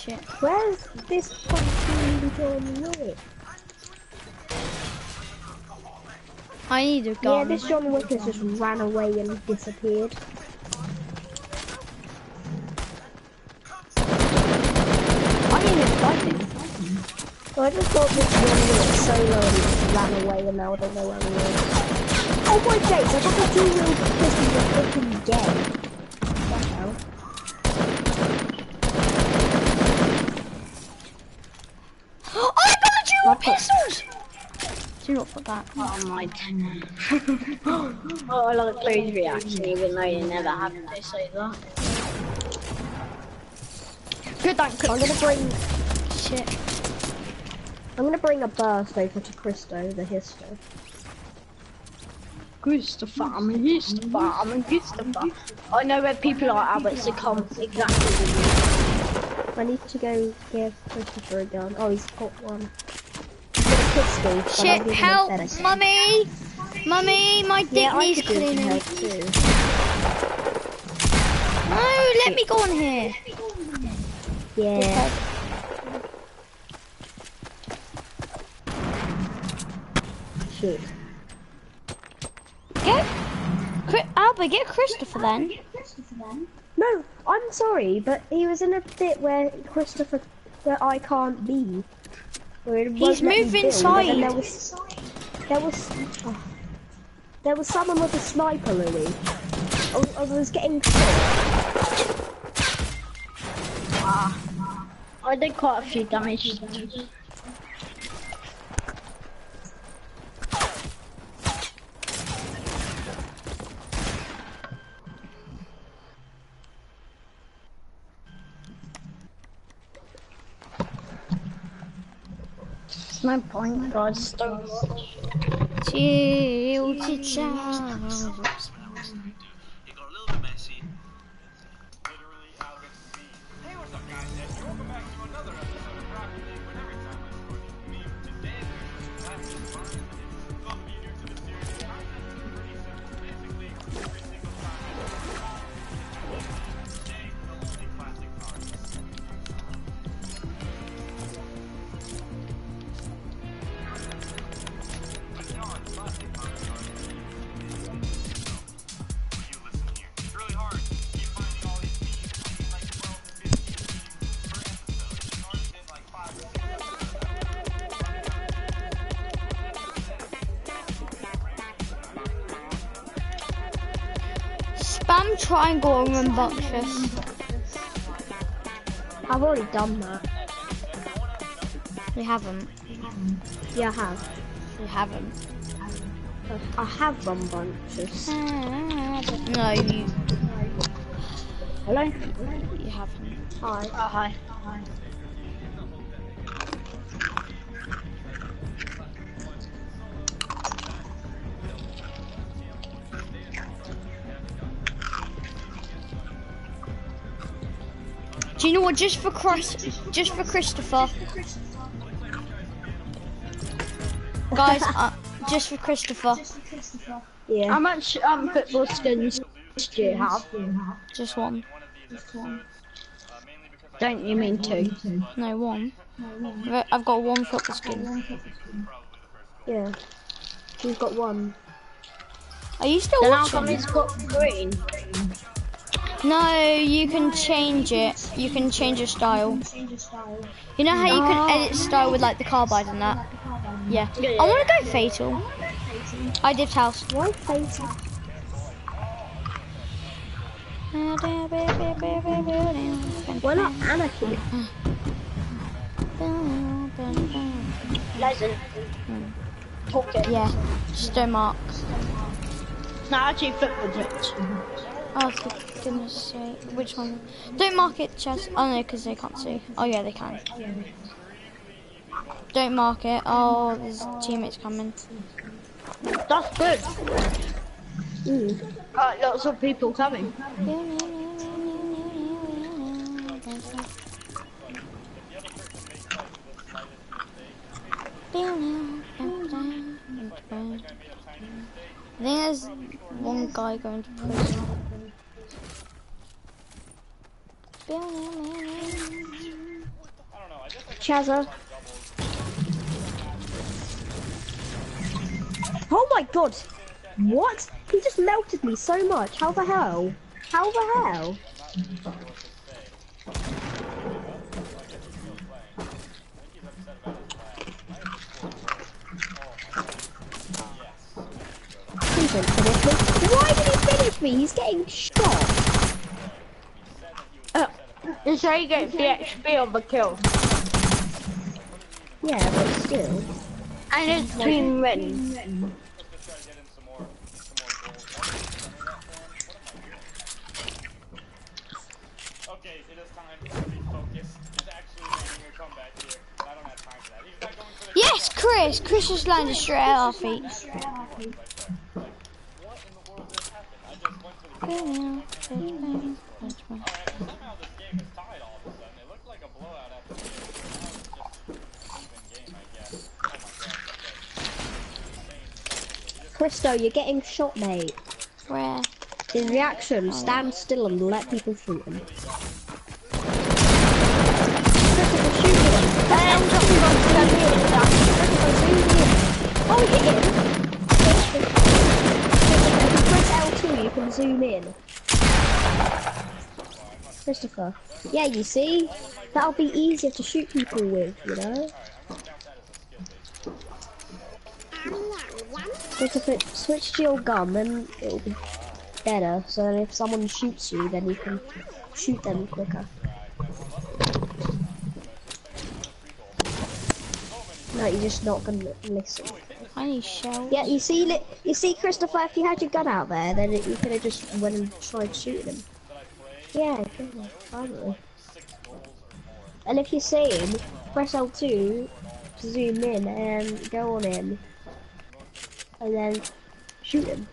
Shit. Where's this fucking John Wick? I need a gun. Yeah, this John Wick has just ran away and disappeared. I didn't even fight him. I just thought this John Wick so low and ran away and now I don't know where he is. Oh my days, I got the two-wheel pistol with freaking dead. What the hell? Oh, I got the dual I've got- pistols! Do not put that. Oh my *laughs* Oh, I like Blue's reaction, even though you never have to say that. Good, thank I'm gonna bring Shit. I'm gonna bring a burst over to Christo, the histo. Christopher, I'm a Christopher, I'm a Christopher. I know where people are, Albert, so come exactly I need to go give Christopher a gun. Oh, he's got one. He's a pistol. Shit, give him a help! Mummy! Mummy, my dick Yeah, needs could do some cleaning. No, let me go in here. Yeah. Shit. Get, Albert, get Christopher then. No, I'm sorry, but he was in a bit where Christopher, where I can't be. Where He's won't let me moved build, inside. And there was, there was, oh, there was someone with a sniper, Louis. I, was- I was getting shot. I did quite a few damage. There's no point, guys. Don't watch. Tilted Spam triangle or rambunctious. I've already done that. We haven't. Yeah, I have. We haven't. I have run bunches. Ah, no, you Hello? you haven't. Hi. Oh, hi. Do you know what? Just for Chris, just for Christopher, guys. Uh, just for Christopher, Yeah. How much um football skins do you have? just one. Don't you mean two? No, one. I've- I've got one football skin. Yeah. You've got one. Are you still Then how come watching? it's got green? No, you can change it. You can change your style. You know how you can edit style with like the carbide and that? Yeah. I want to go fatal. I did house. Why face Why not anarchy? Pleasant. Yeah, just don't mark. No, actually football. Oh, for goodness sake. Which one? Don't mark it, Chess. Oh no, because they can't see. Oh yeah, they can. Don't mark it. Oh, there's teammates coming. That's good. Mm. Uh, lots of people coming. I think there's one guy going to prison. Chazza. Oh my god! What? He just melted me so much. How the hell? How the hell? Please don't finish me. Why did he finish me? He's getting shot. Uh, you say he gets the XP on the kill. Yeah, but still. And his team wins. Okay, it is time to be focused. He's actually making a comeback here. but I don't have time for that. He's not going for the Yes, Chris! Chris just landed straight at our feet. what in the world just happened? I just went for the Alright, somehow this game is tied all of a sudden. It looked like a blowout after the game, but now it's just even game, I guess. Oh my god, Christo, you're getting shot, mate. Where? In reaction, oh. stand still and let people shoot him. Oh, hit him! If you press L2, you can zoom in. Christopher. Yeah, you see? That'll be easier to shoot people with, you know? Christopher, switch to your gun, then it'll be better. So then if someone shoots you, then you can shoot them quicker. No, you're just not gonna listen. I need shells. Yeah, you see, you see, Christopher, if you had your gun out there, then it, you could have just went and tried shooting him. Yeah, finally. And if you see him, press L2 to zoom in and go on him, and then shoot him.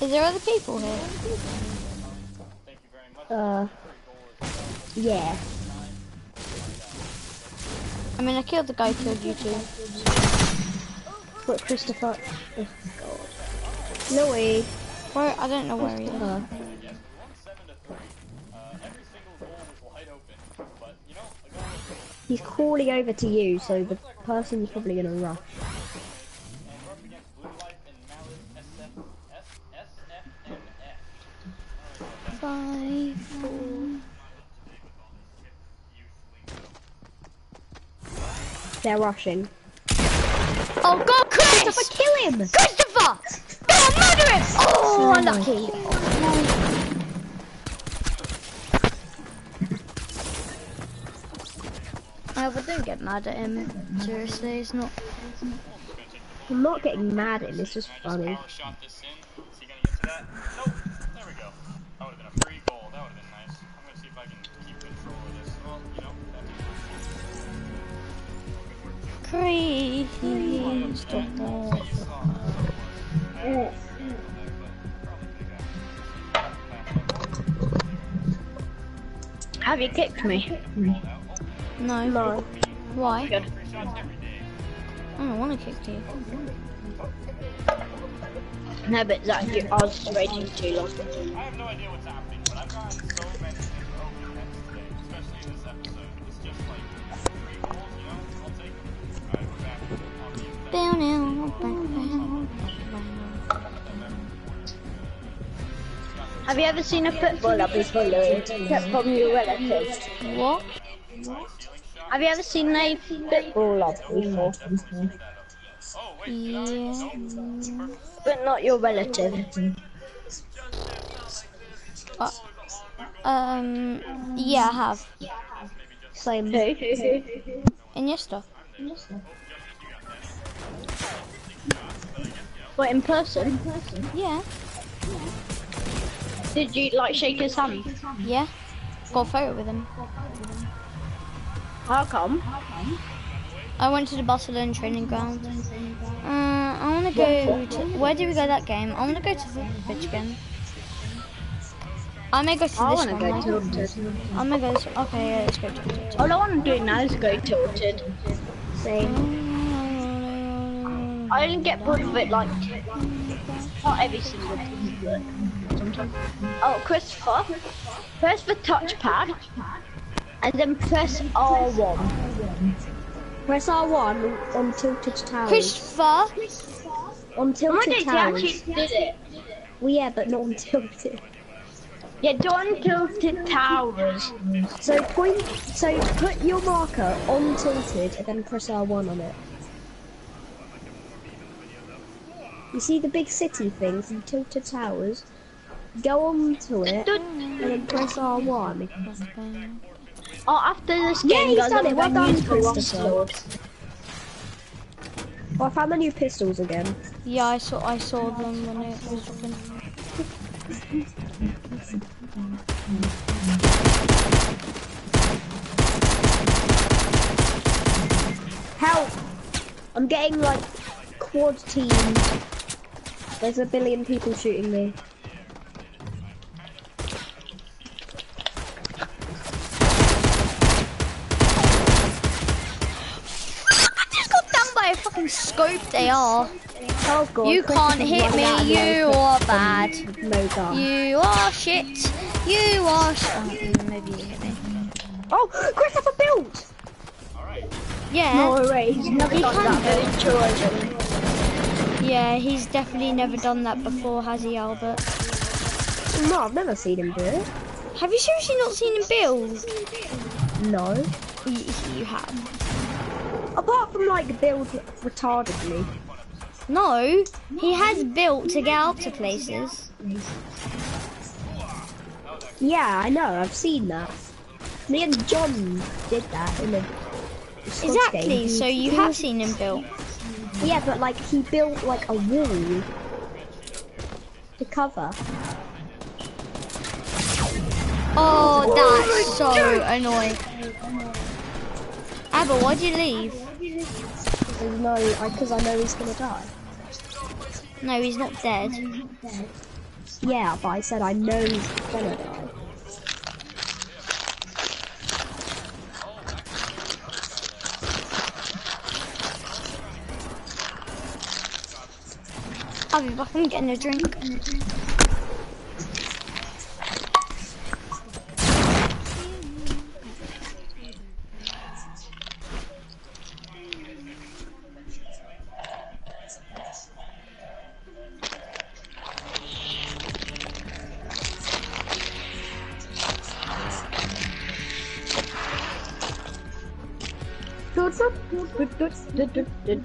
Is there other people here? Uh, yeah. I mean, I killed the guy who killed you too. But Christopher, oh god. No way. Where? I don't know where he is. He's crawling over to you, so the person's probably gonna rush. Five, four. They're rushing. Oh, go, Chris! Christopher, kill him! Christopher! Go murder him! Oh, so Oh, unlucky. Yeah, but don't get mad at him. Seriously, it's not. I'm not getting mad at him, it's just funny. Power shot this in. Is he gonna get to that? Nope. There we go. That would have been a free goal. That would have been nice. I'm gonna see if I can keep control of this. Well, you know, that'd be Crazy. Stop. Have you kicked me? No. No. Why? Good. I don't want to kick you. No, but Zach, you I was waiting too long. I have no idea what's happening, but I've gotten so many different open heads today, especially in this episode. It's just like free goals, you know? I'll take them. Alright, we're back on the event. Down, down, back, down. Have you ever seen a footballer before, Louis? Except from your relatives. What? Have you ever seen a footballer before? Oh, Yeah. But not your relative. Uh, um. Yeah, I have. Same. Who? Who? Who? Iniesta. What, in person? Yeah. Did you, like, shake his hand? Yeah. Got a photo with him. How come? I went to the Barcelona training ground. Uh, I want to go to. Where did we go that game? I want to go to the pitch again. I may go to I this want to one. go tilted. I may go. To, okay, yeah, let's go to it. All I want to do now is go tilted. Same. I only get bored of it, like, not every single time, sometimes. Oh, Christopher, Where's the touchpad, and then press R1. Press R1 on tilted towers. Christopher. on my tilted days, he towers. actually did it. Well, yeah, but not on tilted. Yeah, do on tilted towers. So point. So put your marker on tilted and then press R1 on it. You see the big city thing from Tilted Towers? Go on to it and then press R1. Oh, after this Yeah, game, he's guys, done it. Well done, to use the Christopher. Oh, I found the new pistols again. Yeah, I saw. I saw them when it was open. Help! I'm getting like quad teamed. There's a billion people shooting me. I just got down by a fucking scoped AR. Oh god. You can't hit running out of me. You are bad. No. You are shit. You are sh- oh, maybe you hit me. Oh, Christopher built! Yeah. No way, he's never He done that. Yeah, he's definitely never done that before, has he, Albert? No, I've never seen him do it. Have you seriously not seen him build? No. You, you have. Apart from like build retardedly. No, he has built to get out to places. Yeah, I know, I've seen that. Me and John did that in the Exactly, game. so you have seen him build. Yeah, but like he built like a wall to cover. Oh, oh that's so annoying. Abba, why'd you leave? No, because I know he's gonna die. No, he's not dead. Yeah, but I said I know he's gonna die. I'll be back. I'm getting a drink. Mm-hmm.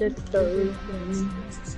the story.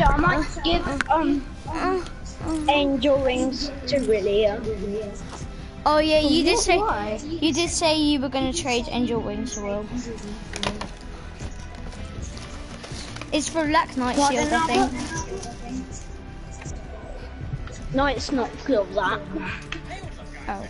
Actually, I might give um angel wings to William. Oh yeah, you did say you did say you were gonna trade Angel Wings to Will. It's for Black Knight Shield, I think. No, it's not for that. Oh.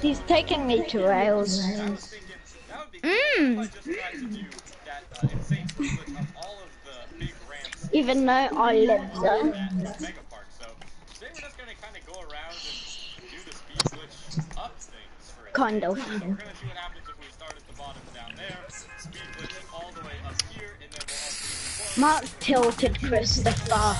He's taking me to Rails. I was thinking that would be cool Mm. if I just tried to do that uh, insane speed glitch on all of the big ramps Even though I live there. just kind of Mark tilted Christopher.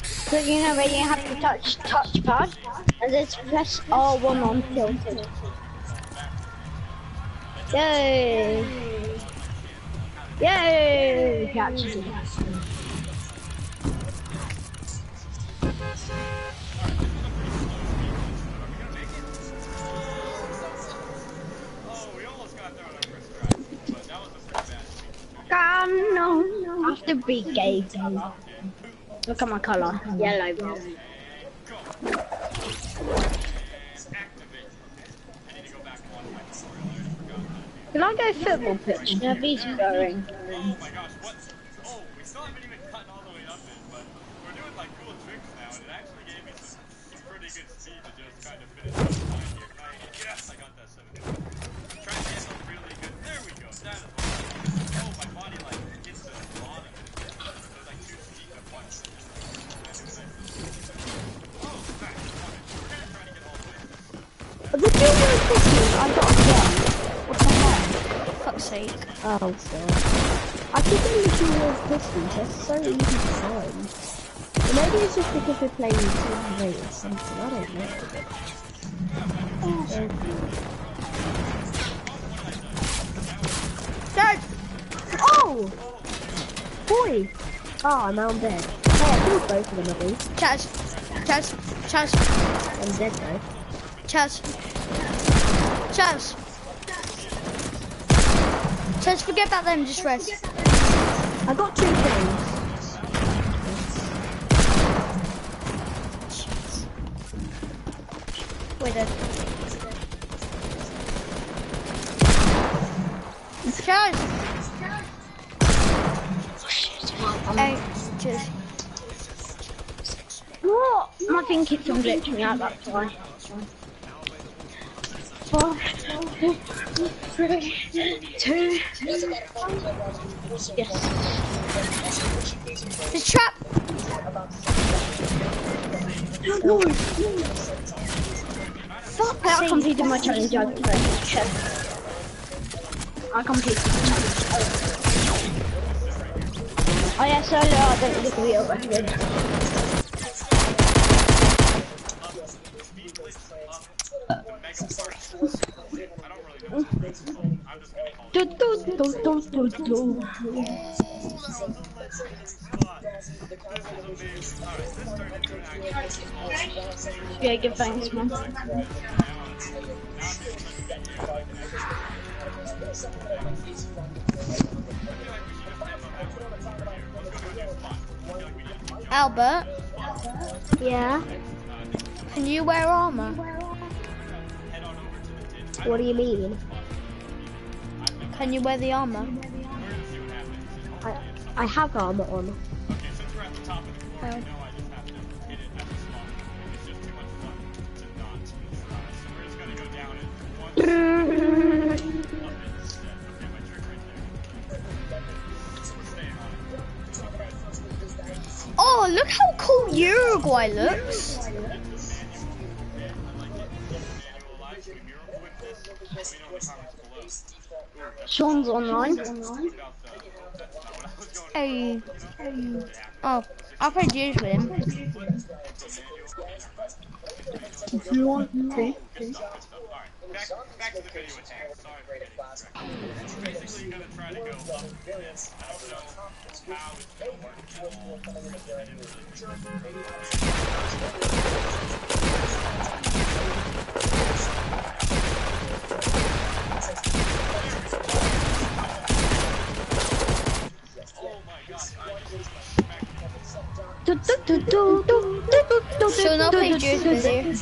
So you know where you have to touch touchpad and then press R1 on tilted. Yay! Yay! Catch it. Oh, we almost got there on our first try, but that was a pretty bad speed. Come no, I have to be gay. Look at my color, yellow. Go. And activate. I need to go back and watch my tutorial. I already forgot that. Can I go football pitch? Nobody's going. Oh my gosh, what? Fuck's sake. Oh, God. I keep getting the Junior Christmas. That's so easy to find. But maybe it's just because we're playing Team Rate or something. I don't know. Dad! Oh! Boy! Ah, now I'm dead. Hey, I killed both of them at least. Chaz! Chaz! Chaz! I'm dead though. Chaz! Chaz! Chaz, forget about them, just rest. I got two things. We're dead. Chaz! Hey, cheers. What? I think it's some glitching out, that's why. Four, three, two, yes. The trap! No. Fuck, I completed my challenge. I check. I completed. Oh yeah, solo, I don't think we are good. Do, do, do, do, do, do. Yeah, give thanks, man. Albert, Yeah? can you wear armor? What do you mean? Can you wear the armor? I, I have armor on. Well, I just have to hit it at the spot. It's just too much fun to not try. So we're just gonna go down it once. Up it instead. Okay, my trick right there. We're staying on it. oh, look how cool Uruguay looks. Was going Hey. Oh, I'll play with him. If you want to. Back, back to the video attack. Sorry for getting distracted. Basically, you're gonna try to go up this. I don't know how it's gonna work at all. I didn't really Oh my gosh, I just smacked Do, do, do, do, do, do, do, do, Sean, I'll do, play do, duos do, with do. you.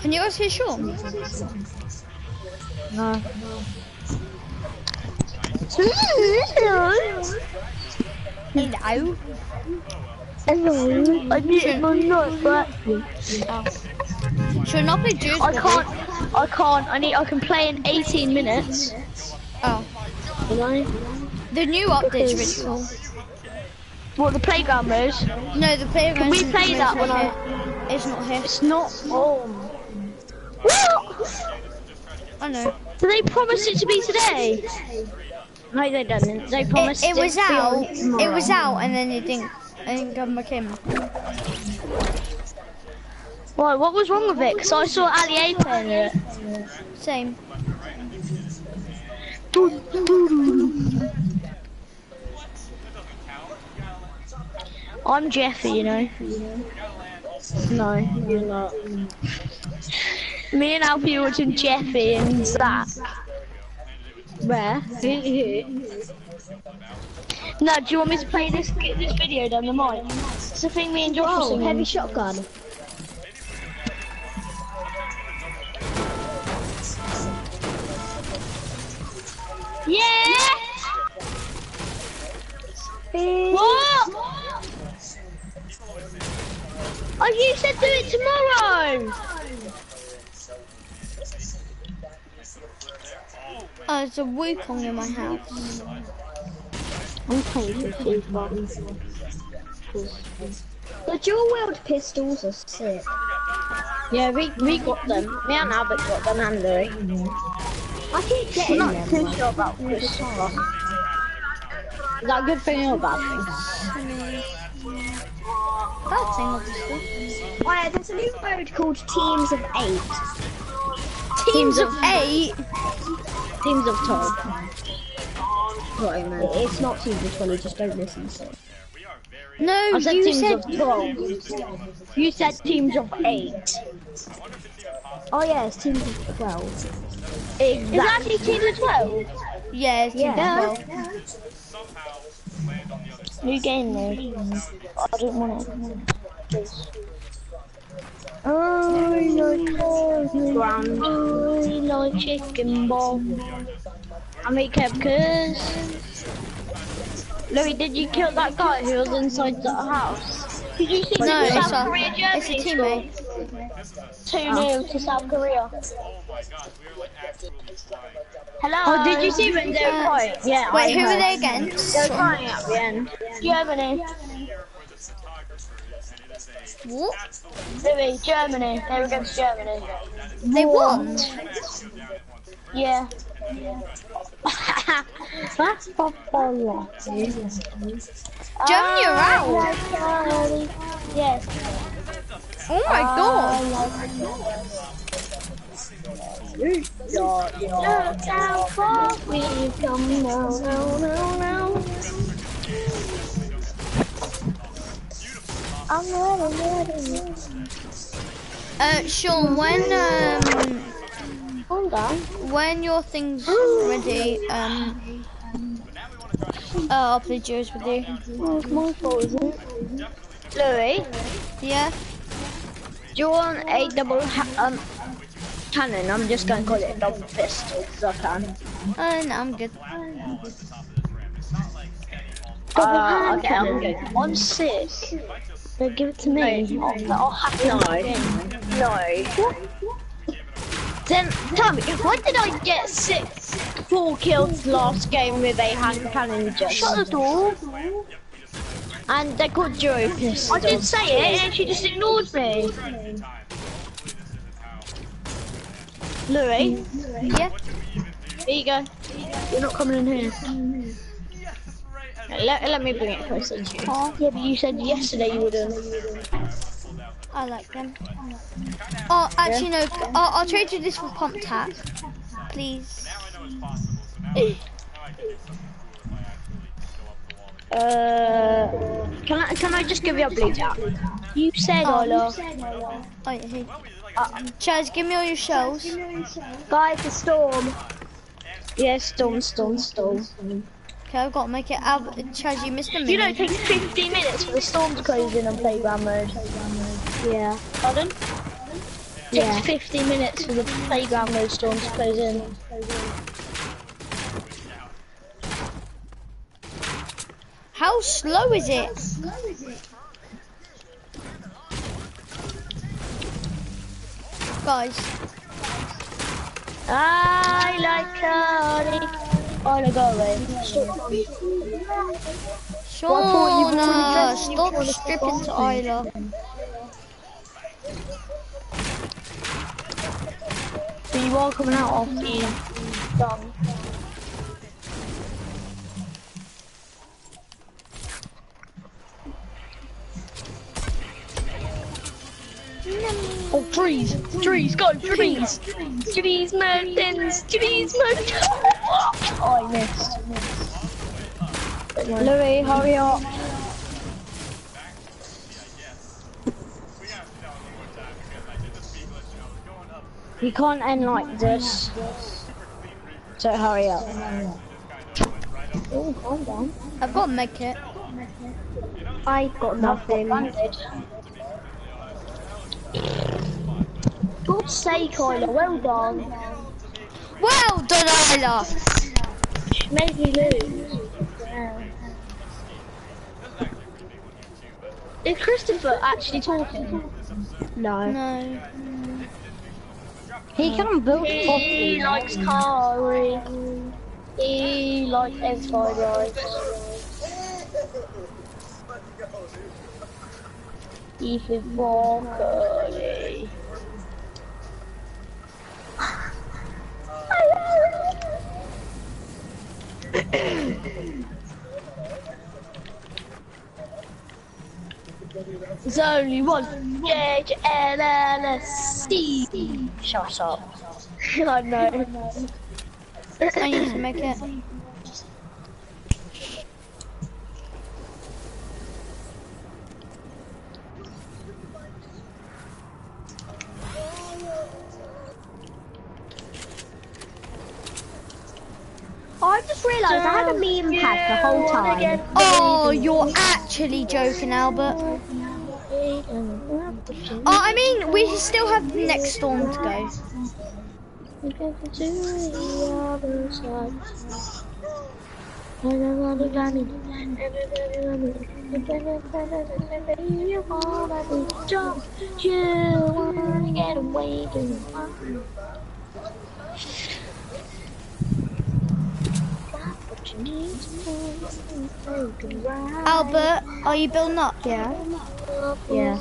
Can you guys hear Sean? No. Hello. Hello, I muted my mic, but Sean, I'll play duos I can't. I can't. I need. I can play in 18 minutes. Oh, The new update's really cool. What the playground mode? No, the playground. we play that when I- It's not here. It's not on. What? I know. Did they promise it to be today? No, they didn't. They promised It, it was out. It was out, and then it didn't. I didn't come back in. Why? What was wrong with it? Because I saw Ali A playing it. Same. I'm Jeffy, you know. No, you're not. Me and Alfie watching Jeffy and Zach. Where? No, do you want me to play this this video down the mic? It's the thing me and Josh oh, heavy shotgun. Yeah! What? Oh, you said do it tomorrow! Oh, there's a Wukong in my house. I'm playing some FIFA. The dual wield pistols are sick. Yeah, we, we got them. Me and Albert got them, and Louis. I keep I'm getting not them. too sure about this. Is that a good thing or a bad thing? Bad thing, obviously. Oh, yeah, there's a new mode called Teams of Eight. Teams of eight. Teams of 12. Right, man. It's not Teams of 20, just don't listen to it. No, I said you teams said. of 12. You said teams of 8. Oh, yeah, it's Teams of 12. Exactly. Is that actually teams of 12? Yeah, it's teams Yeah. of twelve. New game mode. I don't want it. I like Ground. I like chicken ball. I make cupcakes. Louis, did you kill that guy who was inside the house? Did you see No, the it's South a, Korea it's a teammate. score? 2 0 to South Korea. Oh my gosh, we were like absolutely flying. Hello. Oh, did you see when they were Uh, crying? Yeah, Wait, I who heard. are they against? They were crying at the end. Germany. What? Louis, Germany. They were against Germany. They won. Yeah. *laughs* That's popular. Germany are out. Yes. Oh my god. Look out for me, come now, now, now, now. I'm ready, ready. Uh, Sean, when um, Hold on. when your thing's ready, um, uh, I'll play duos with you. Oh, it's my fault, isn't it? Louis, Yeah. do you want a double ha- um cannon? I'm just going to call it a double pistol because I can. Uh, no, I'm good. Stop Uh, hand okay, I'm cannon. good. I'm sick. No, give it to me. I'll, I'll hack no. No. Then tell me, why did I get six, four kills last game with a hand cannon just? Shut the door. And they got Joe pissed. I didn't say it and she just ignored me. Louis, Yeah. here you go. You're not coming in here. Let, let me bring it closer to you. Yeah, but you said yesterday you wouldn't. I like them. Oh, actually no. I'll, I'll trade you this for pump tack, please. Uh, can I can I just give you a blue tap? You said, Ola. Oh yeah, here. Uh, Chaz, give me all your shells. Guys, the storm. Yes, storm, storm, storm. Okay, I've got to make it out. Chaz, you missed a minute. You know, it takes 15 minutes for the storm to close in on playground mode. Yeah. Pardon? It Yeah. takes 15 minutes for the playground mode storm to close in. How slow is it? Guys, I like Cardi. Ola, oh, go away. Shauna, uh, stop stripping to Isla. So you are coming out of you done. Oh, trees, trees, go, trees, trees, mountains, trees, mountains. Oh, I missed. Louis, hurry up. You can't end like this. So hurry up. Oh, calm down. I've got a med kit. I've got nothing. God's sake, Ola, well done. Well done, Isla. She made me lose. Is Christopher actually talking? No. No. He can build He properly. likes Kari. He likes Empire Ethan Broccoli. There's only one J-L-L-S-C. Shut up. *laughs* I know. I need to make it. I just realised I had a meme pack the whole time. Oh, you're actually joking, Albert. Oh, I mean, we still have the next storm to go. Don't you wanna get away to Albert, are you building up? Yeah. Yeah.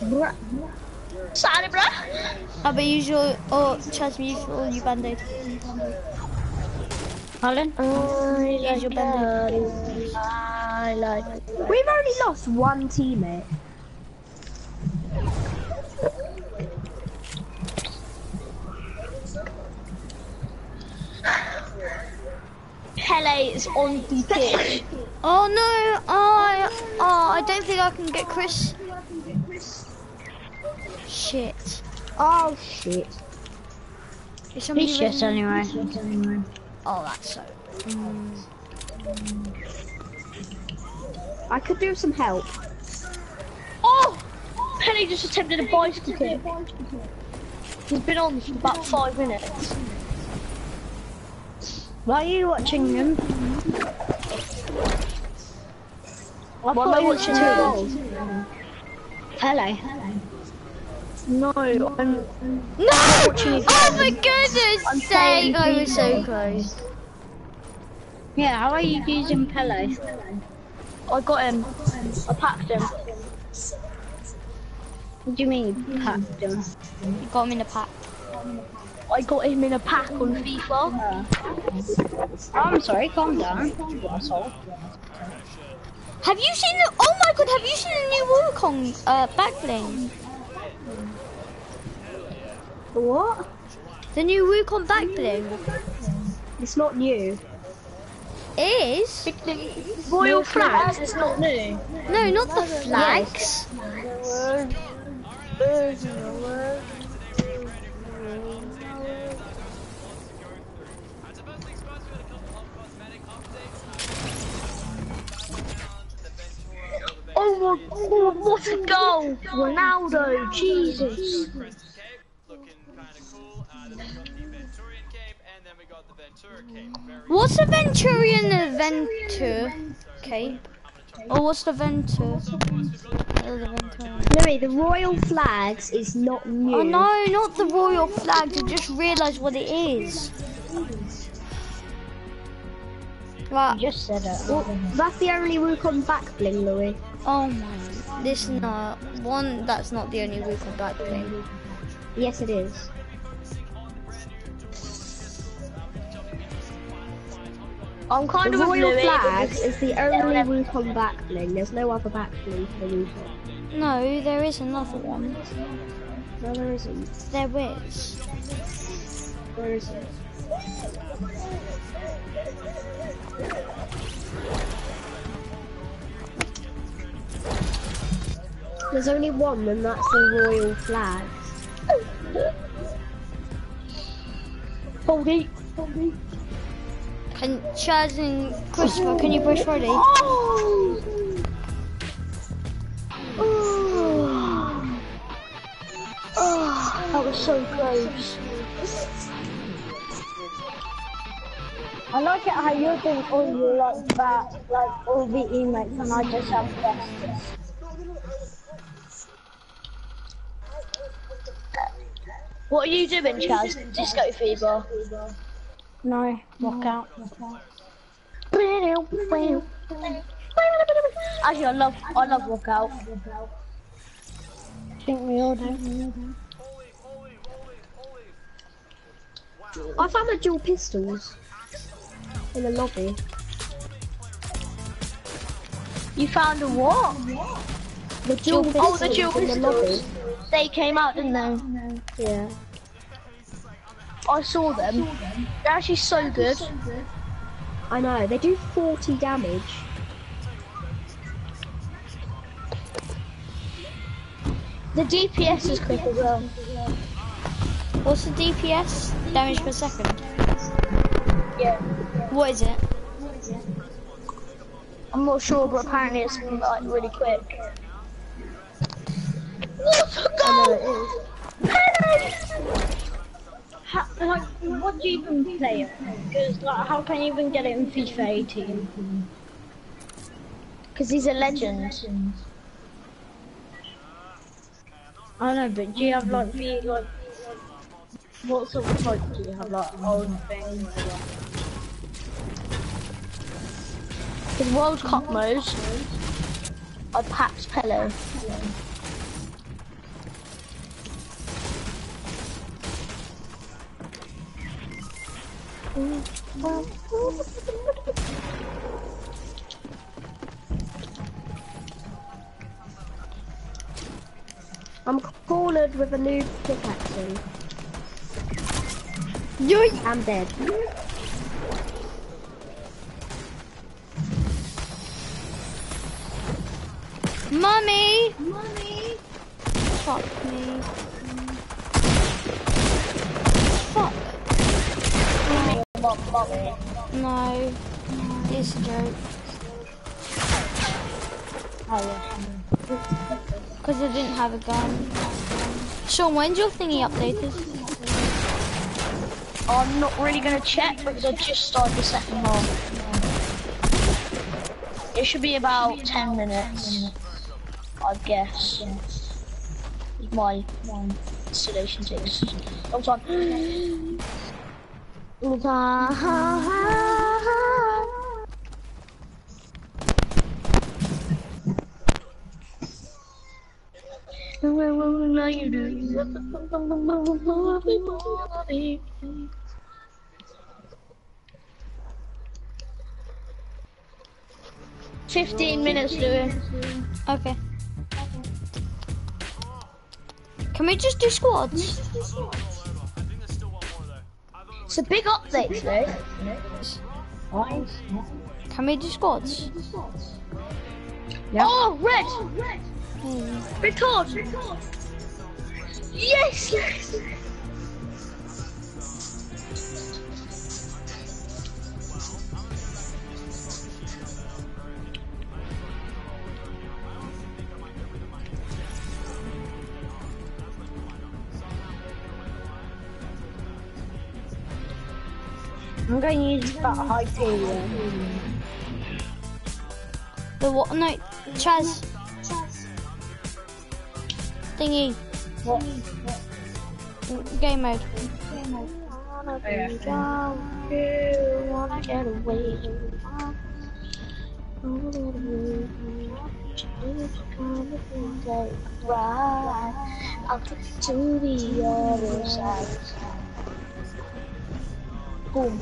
Bruh. Sorry, bruh. Albert, use your, or Chaz, use all your band-aid. Colin? I like your Cardi. I like. We've only lost one teammate. Pele is on the *laughs* pitch. Oh no, I, oh, I don't think I can get Chris. Shit. Oh shit. Is somebody He's shit ready? anyway. Oh, that's so. I could do some help. Oh! Penny just attempted a bicycle kick. He's been on for about five minutes. Why are you watching them? I What am I watching too? Pele. No, I'm No! Oh my goodness I'm sake, I was so close. Yeah, how are you using Pele? I got him. I packed him. What do you mean you packed him? You got him in a pack. I got him in a pack on FIFA. Oh, I'm sorry, calm down. Asshole. Have you seen the? Oh my god! Have you seen the new Wukong uh, back bling? What? The new Wukong back bling It's not new. is Royal flags is not new. no, not the flags. Oh my god, what a goal! Ronaldo, Jesus. Looking kind of cool. Then we got the Venturian cape, and then we the Ventura cape. Very What's the Venturian Venture cape? Or what's the? Oh, Ventura. Louis, the Royal flags is not new. Oh no, not the royal flag. I just realised what it is. Right. You just said it. Well, that's the only Wukong back bling, Louis. Oh my. This not one. That's not the only Wukong back bling. Yes, it is. I'm kind The of Royal with Louis. flags is the only Wukong back bling. There's no other back bling for Wukong. No, there is another one. No, there isn't. There is. There isn't. There's only one, and that's the Royal flags. Hold Can Chaz and Christopher, can you push ready? Oh. oh! Oh, that was so close. I like it how you think all you like that, like all the emails, and I just have bestest. What are you doing, Chaz? Disco Fever. No, walk out. Actually, I love, I love Walkout. I think we all do. I found the dual pistols in the lobby. You found a what? The dual pistols Oh, the dual in the lobby. They came out, didn't they? Yeah. I saw them. They're actually so good. I know, they do 40 damage. The DPS is quick as well. What's the DPS? Damage per second. Yeah. What is it? I'm not sure, but apparently it's like really quick. What a goal! How, like, what do you even play it? Because like, how can you even get it in FIFA 18? Because he's a legend. I know, but do you have like the like? What sort of type do you have? Like old things? His World Cup mode. I packed Pele. I'm cornered with a new pickaxe. Yoink! I'm dead. Mummy! Mummy! Fuck me. Fuck. No. It's a joke. Oh, because I didn't have a gun. Sean, when's your thingy updated? I'm not really gonna check because I just started the second half. It should be about 10 minutes, I guess. My, my installation takes a long time. Fifteen minutes, Louis. Okay. Can we just do squads? It's a big update today. Can we do squads? Oh, oh, red! Record! Yes! yes. I'm going to use that Hyperion. The what? No, Chaz. Thingy. What? Game mode. Wanna be down here, wanna get away. I'll get to the other side. Boom.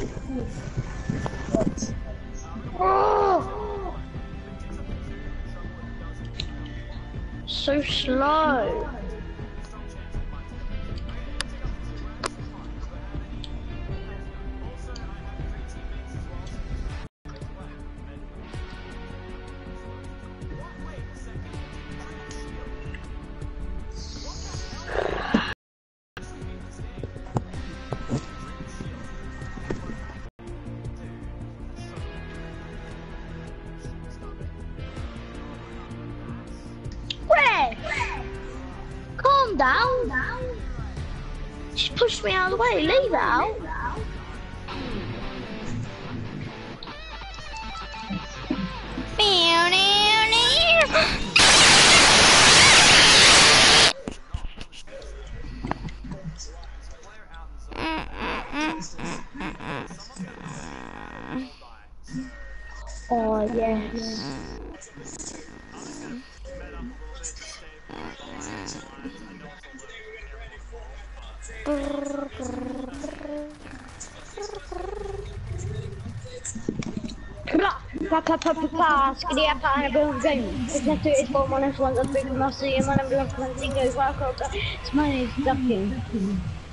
Oh! So slow. Just push me out of the way. Leave out. Oh yes. Monem byłym słońca, i. It's is ducking.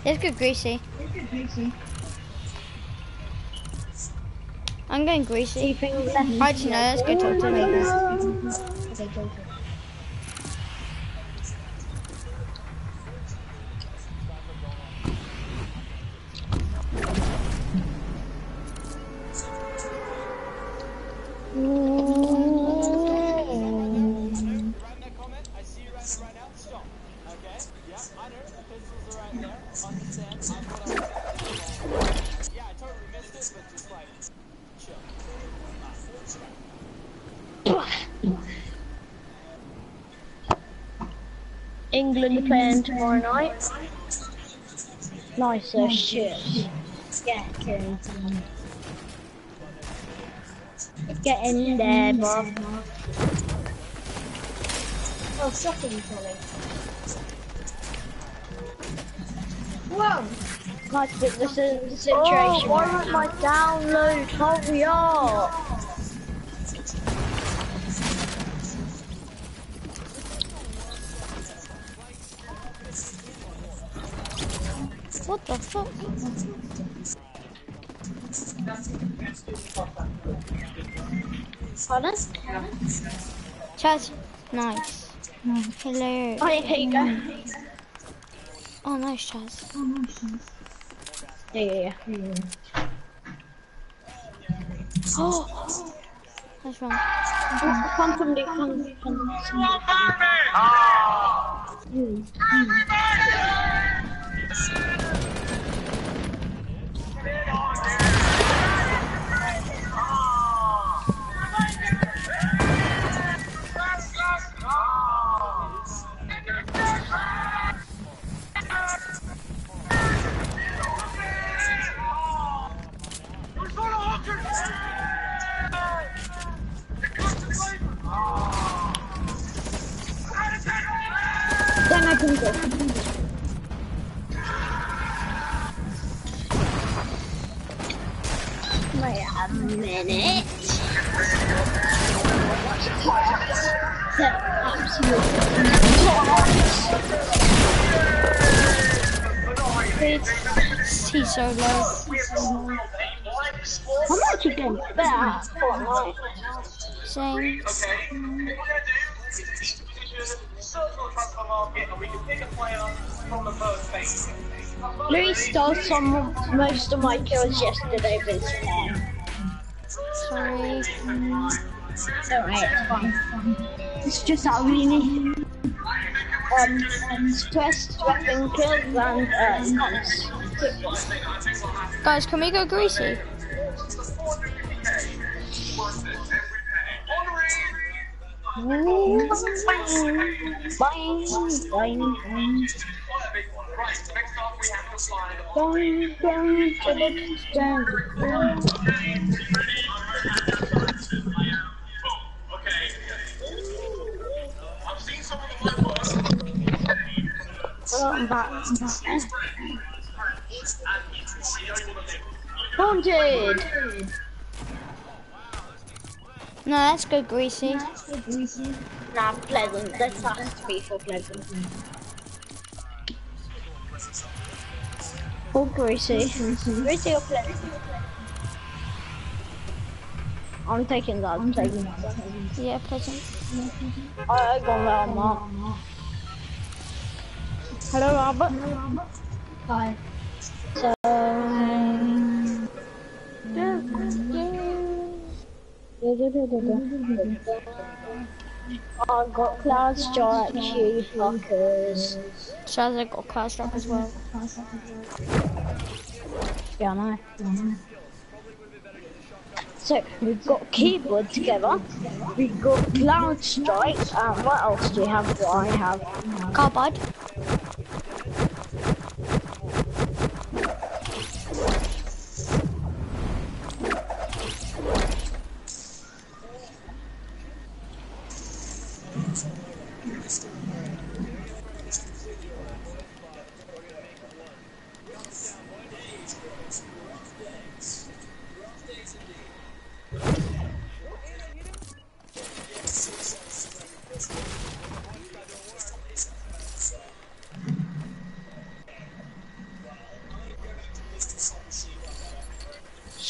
Let's go greasy. I'm going greasy. Actually, no, let's go talk to go, go. England playing tomorrow night. Nice uh, shit. Yeah, okay. Get in there, Bob. Oh, shocking, Tommy. Whoa! Nice, but this is the situation. Oh, why won't my download? Hurry up! Chaz. Nice. Hello. Oh, here you go. Mm. Oh, oh, nice, Chaz. Yeah, yeah, yeah. *gasps* Oh, That's wrong. come from the come from Wait a minute. He's so low. I'm actually getting better. Same. Louis stole some most of my kills yesterday with his Sorry. Alright, it's fine. It's just that we need um stress weapon kills and guns. Guys, can we go greasy? Bang, bang, bang. Bang, bang, bang, bang, bang. Oh, I'm back. I'm back. Haunted! No, let's go greasy. Nah, pleasant. Let's not have to be for pleasant. Or greasy. *laughs* greasy or pleasant? I'm taking that. I'm taking that. Yeah, pleasant. I got that on that. Hello, Robert. Hi. So. I got Cloud Strike, you fuckers. Shazza got cloud strike as well. Yeah, I know. So, we've got keyboard together, we've got Cloud Strike, and what else do we have I have? Carbide.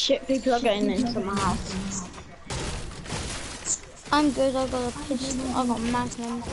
Shit, people are into my house. I'm good, I've got a pistol, I've got magnum.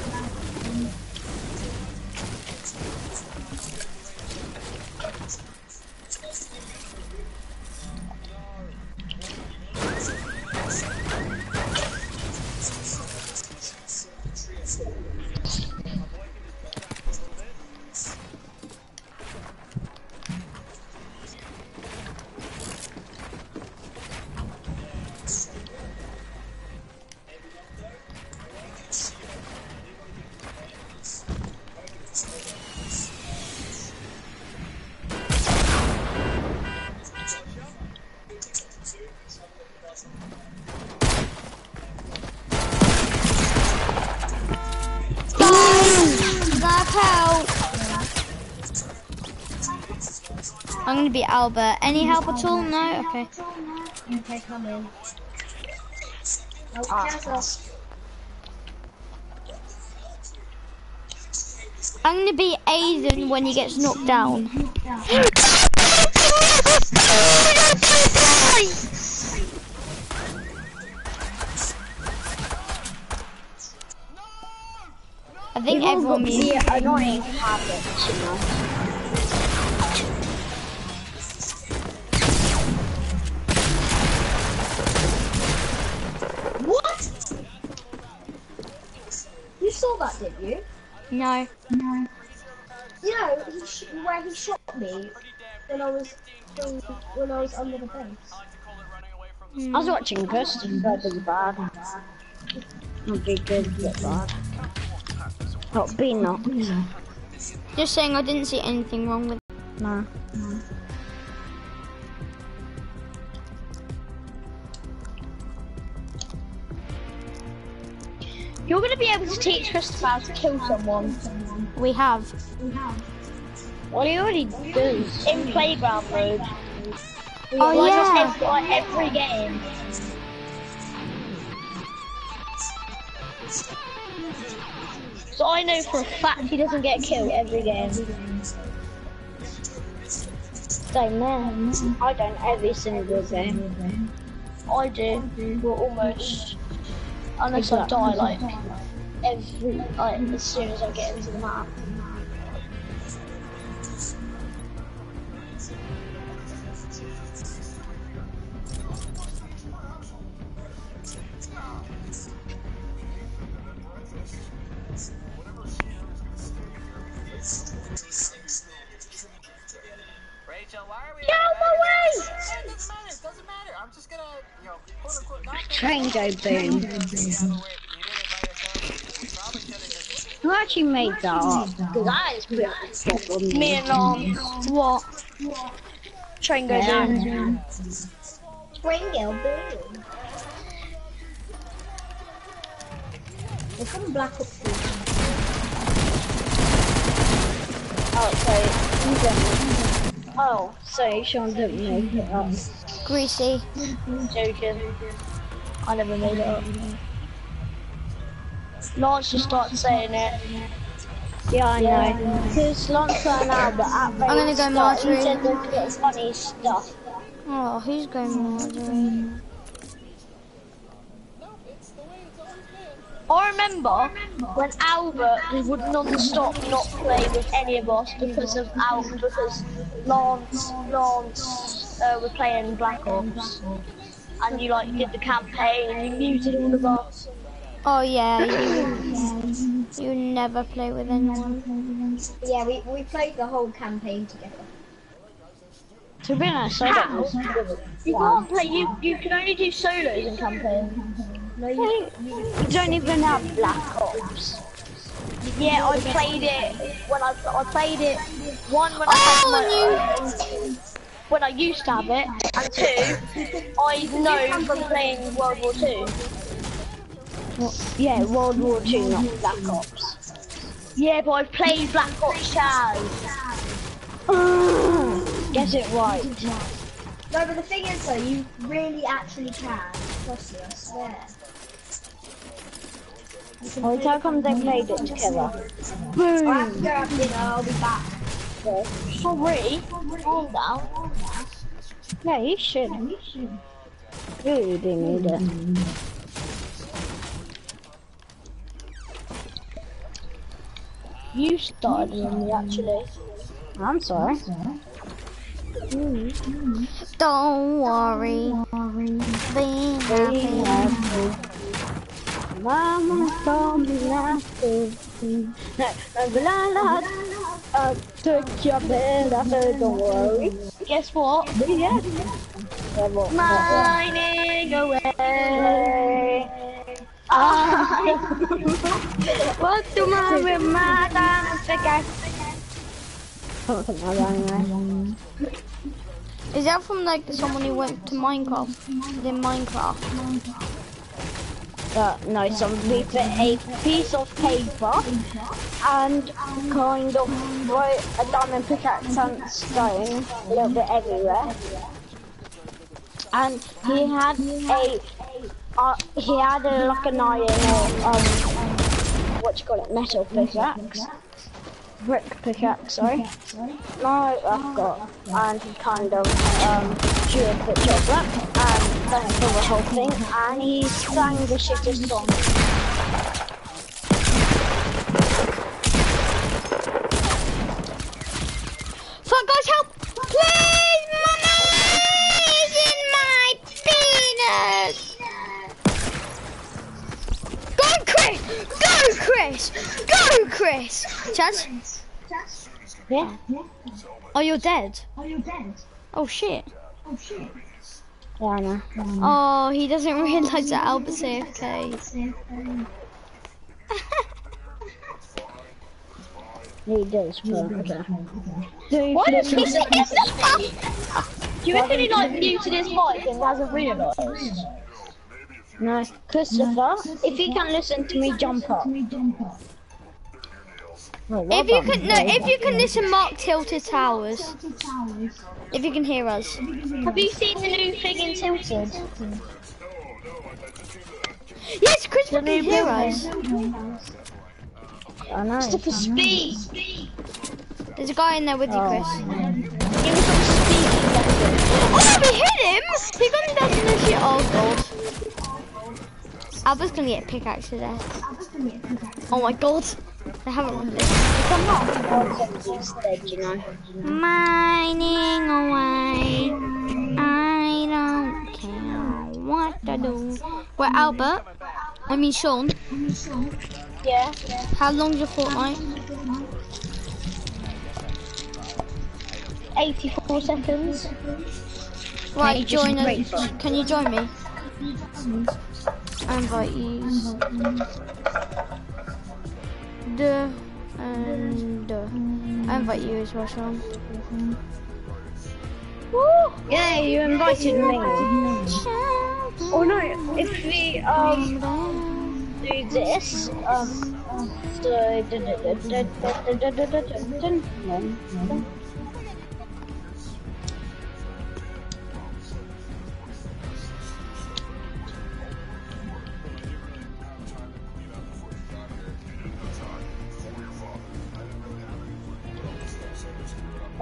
Be Albert. Any help at all? No? Okay. Okay, come in. Ah. I'm gonna be Aiden when he gets knocked down. I think everyone The means annoying habits, you know. No. You know, he sh- where he shot me when I was when I was under the fence. I was watching Kirsten, that was bad. Not be good, but bad. Not be not. Just saying I didn't see anything wrong with No. You're gonna be able to teach Christopher how to kill someone. We have. Well, he already does. In playground mode. Oh, like, yeah. Every, like every game. So I know for a fact he doesn't get killed every game. Same man. I don't every single game. I do, but almost. Unless I die like every like as soon as I get into the map. Rachel, why are we? Get out my way! It doesn't matter. It doesn't matter. I'm just gonna, you know, quote unquote, not Train go boom. You did it by yourself. We probably should have just. Who actually made that up? Because that is pretty Me and um, what? Train go boom. Train go boom. There's some black ops. Oh, sorry. Oh, sorry, Sean didn't make it up. Greasy. Joking. I never made it up. Lance just started saying it. Yeah, I know. Because Lance ran out, but at I'm gonna go start, Marjorie. He said look at funny stuff. Oh, who's going Marjorie? I remember when Albert we would non-stop not play with any of us because of Albert because Lance Lance uh, were playing Black Ops and you like did the campaign and you muted all of us. Oh yeah, you, *coughs* you never play with anyone. Yeah, we, we played the whole campaign together. To be honest, I don't know. You can't play. You you can only do solos in campaign. No, you, You don't even have Black Ops. Yeah, I played it when I I played it one when I had oh, my, when I used to have it, and two, I know from playing World War Two. Yeah, World War Two, not Black Ops. Yeah, but I've played Black Ops Chaz. *sighs* Get it right. no, but the thing is though, you really actually can. Trust me, I swear. You can Oh, really- how come they played it together? I have to go have dinner, I'll be back. Sorry, calm down. Yeah, you shouldn't you Really do need it. You started with me actually. I'm sorry. Don't worry. Be happy. Mama told me not to. La la. I took your bed, I said don't worry. Guess what? Yeah. Mining away. I what do my remember forget? Is that from like someone who went to Minecraft? In Minecraft. Uh, no, somebody put a piece of paper and kind of wrote a diamond pickaxe and stone a little bit everywhere. And he had a, uh, he had a, like an iron or, um, what you call it, metal pickaxe. Brick pickaxe, sorry. No, I've got, and kind of um, drew a picture of that, and then for the whole thing, and he sang the shittest song. Fuck guys, help! Please, mama is in my penis! Go, Chris! Go, Chris! Go, Chris! Chaz? Yeah? Oh, you're dead? Oh, shit. Yeah, I know. Oh, he doesn't realise that Albert's AFK. *laughs* He does, but okay. Why does he say *laughs* Do you reckon he like muted his mic and hasn't realised? No, Christopher, if you can listen to me, jump up. Oh, If you can, no, if you can listen, Mark Tilted Towers. If you can hear us. Have you seen the new thing in Tilted? Yes, Christopher can hear us. I know. Stuff for speed. There's a guy in there with you, oh. Chris. Give me some speed. Oh, we hit him! He got him down to the shit. Oh, God. Alba's gonna get a pickaxe to death. Oh my god. They haven't run this. Come on. Instead, you know. Mining away. I don't care what I do. Where Albert? I mean Sean. Yeah. How long's your Fortnite? 84 seconds. Right, Okay, join us. wait for it. Can you join me? I invite you. Duh. And duh. I invite you as well, Sean. Yeah, you invited me. Oh no, if we um do this, um,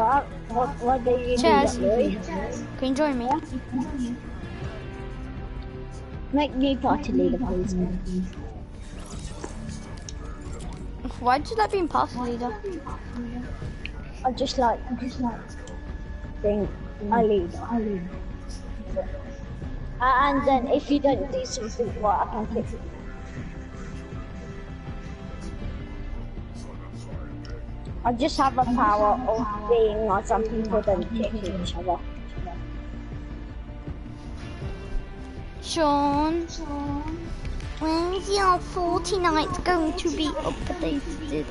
what, what, what do you do Cheers. that, Can you join me? Make me party leader, please. Why'd you like being party leader? I just like, I just like being a leader. Uh, and then if you don't do something right, I can fix it. I just have a power of being like some people don't kick each other. Sean, when's your Fortnite going to be updated?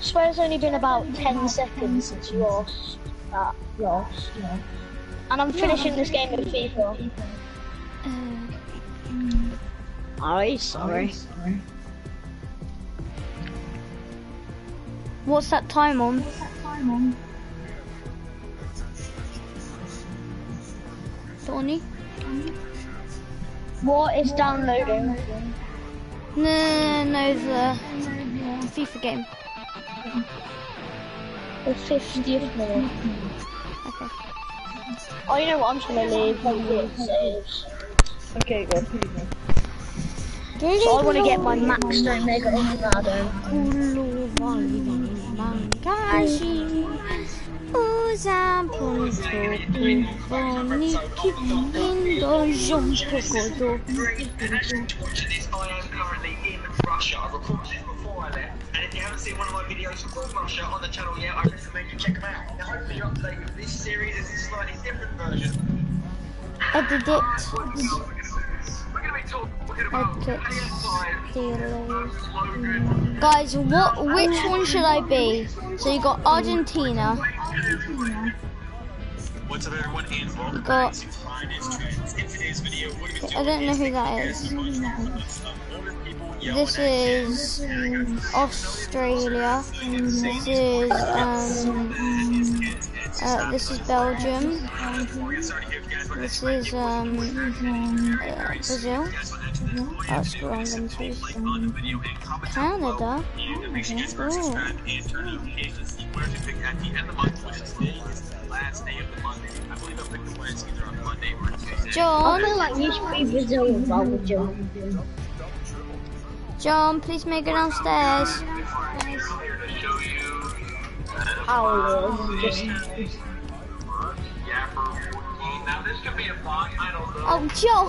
swear it's only been about 10 seconds since you lost that lost. And I'm finishing this game of FIFA. Oh, sorry. What's that time on? Donny? What is downloading? No, no, the FIFA game. The 50th minute. Okay. Oh, you know what? I'm just gonna leave. Hopefully it saves. Okay, good. So I want to get my max stone mega Ronaldo. Mangashi usa punto boniki indo jumpokodo. watching this, I am currently in Russia. I recorded this before I left. And if you haven't seen one of my videos from Russia on the channel yet, I recommend you check them out. Now, hopefully you're up to date with this series. It's a slightly different version. Edit Guys, what? Which one should I be? So you got Argentina. What's up, everyone? Ian's welcome Got- to Finest Trends. In today's video, what are we I don't know who that is. This is Australia. This is um. Uh, this is Belgium. This is um. Uh, Brazil. That's what I'm gonna choose. Canada. Ooh. I John, I feel like you should be Brazil and Belgium. John, please make it downstairs. How just Oh, John!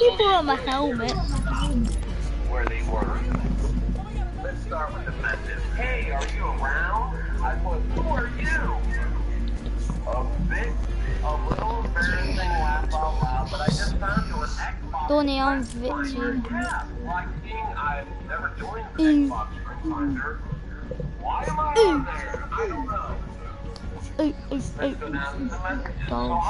you put on my helmet. where they were. Let's start with the message. Hey, are you around? Am I on there? I don't know. Ooh, ooh, ooh. to the messages. So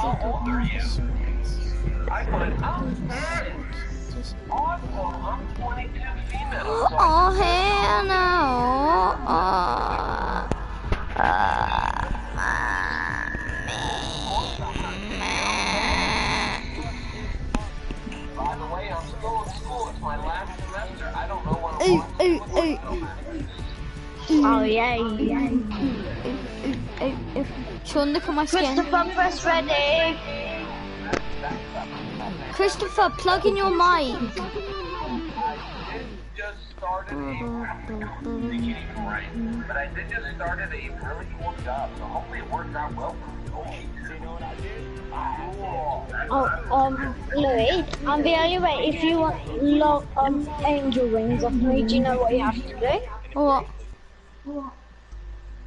Ooh, ooh, ooh. Oh yay. Ooh, ooh, ooh. Sean, look at my skin. Christopher, press ready. Christopher, plug in your mic. I did just started a beginning right, but I did just started a really cool job, so hopefully it works out well for me. Oh, um, Louis, and the only way if you want lo- um angel wings off me, do you know what you have to do? What?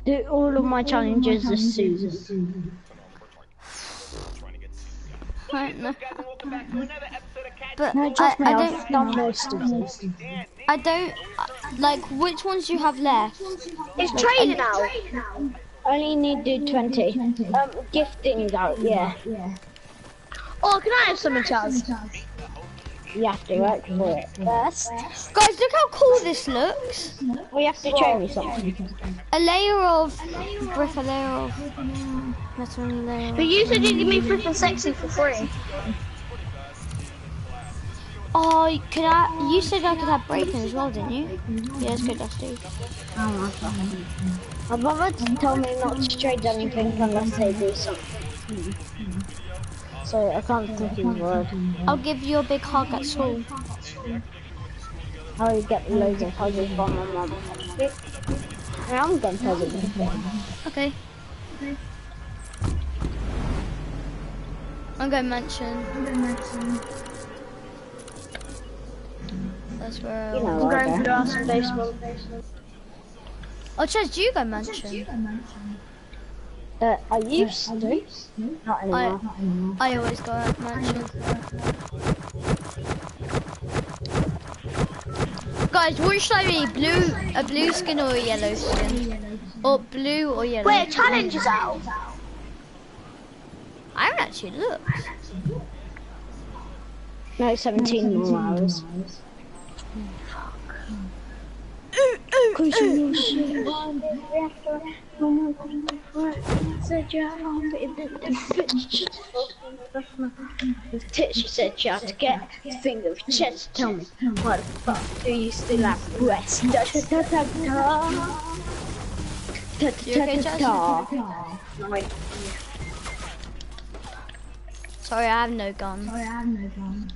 Do all of my challenges as Susan. I don't know. But No, I, I don't, done most of this. I don't, like, which ones do you have left? It's trading now. Only need to do 20. Um, gifting's out, yeah. Oh, can I have something, Charles? You have to work for it first. Guys, look how cool this looks. We have to show me something. A layer of brick, a layer of metal, a layer But you said you'd give me flipping sexy for free. Oh, could I, you said I could have breaking as well, didn't you? Yeah, let's go Dusty. My brother told me not to trade anything unless they do something. So I can't think of a word. I'll give you a big hug at school. I'll get loads of puzzles from my mum. Yeah, I'm getting puzzles. Okay. I'm going mansion. That's where You I'll... know, I'm going for go. the ass baseball. Oh, Chaz, do you go mansion? Uh, I used to. Not anymore. I always go at mansion. Guys, what should I be? Blue, a blue skin or a yellow skin? Or blue or yellow? Wait, a challenge is out. I haven't actually looked. No, 17 more hours. She said she had to get a finger of chest. Tell me, what the fuck do you still have? Ta ta ta ta ta. Ta You ta okay, ta Chaz? ta. Wait, Sorry, I have no gun.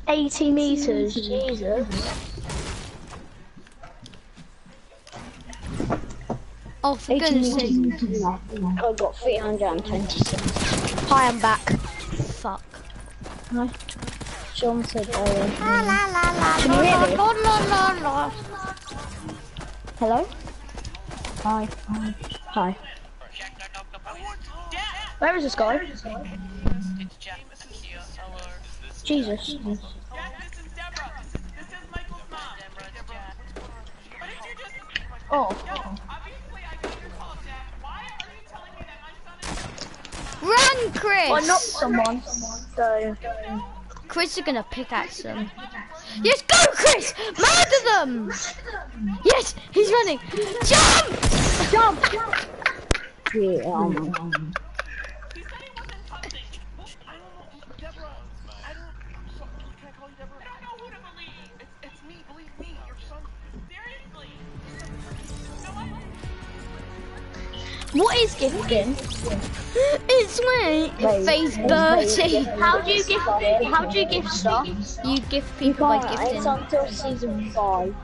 80 meters, Jesus. Oh, for goodness sake. meters. I got 326. Hi, I'm back. Fuck. Sean said, oh, La la la la Can you hear me? la la la la. hello? Hi. Hi. Where is this guy? Jesus. Oh. Run, Chris! I knocked someone. So. Chris is gonna pickaxe them. Yes, go, Chris! Murder them! Yes, he's running. Jump! Jump! *laughs* Yeah, um, What is gifting? It's me, Wait, Face wait, Bertie. How do you gift? How do you gift stuff? You gift you people by can't, gifting. it's until season 5.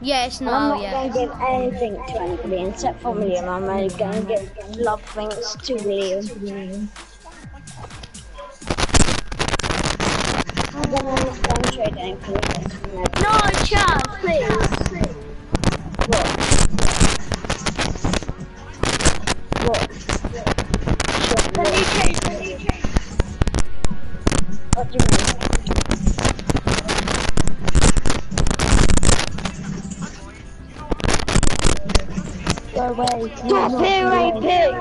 Yes, And I'm not yeah. going to give anything to anybody except for Liam. I'm only going to give love things to Liam. And then I'm going to trade anything. No, Charles, please. Away. Stop it, pig!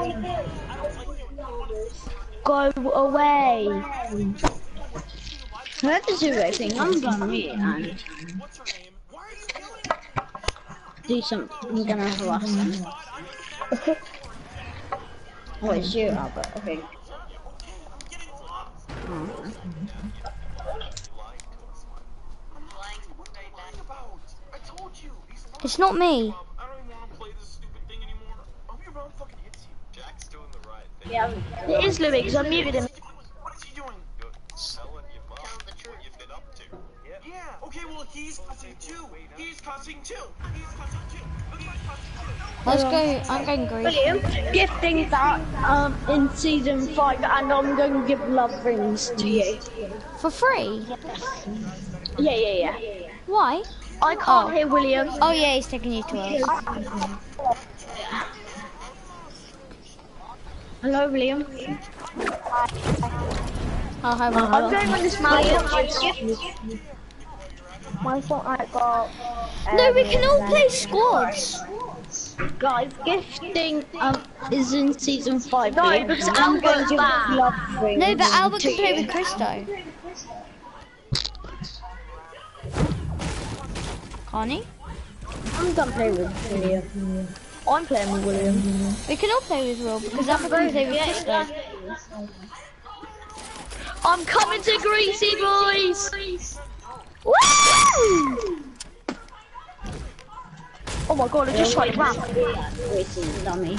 Go away. Whoever's do everything, I'm gonna meet and do something. I'm gonna harass them. oh, it's you, Albert, I think. Oh. I told you. He's lying. It's not me. I don't even want to play this stupid thing anymore. I hope your mom fucking hits you. Jack's doing the right thing. Yeah, it is Louis, because I muted him. What is he doing? Selling your mom what you've been up to. Yeah. Yeah. Okay, well, he's cussing too. He's cussing too. He's cussing too. Look at my cussing too. Let's go. I'm going green. William, gifting that um, in season 5, and I'm going to give love rings to you. For free? Yeah, yeah, yeah. Why? I can't Oh. hear William. Oh yeah, he's taking you to us. Hello, William. Oh, hi, I'm going on this mountain. My Fortnite got. No, we can all play squads. Guys, gifting um is in season five. No, William. because I'm going to give Albert's love rings. No, but Albert can play with Christo. Can't? I'm gonna play with William. I'm playing with William. We can all play with Will because can play with Christo. I'm coming to Greasy Boys! Woo! Oh my god, I just tried to rap. Racing dummy.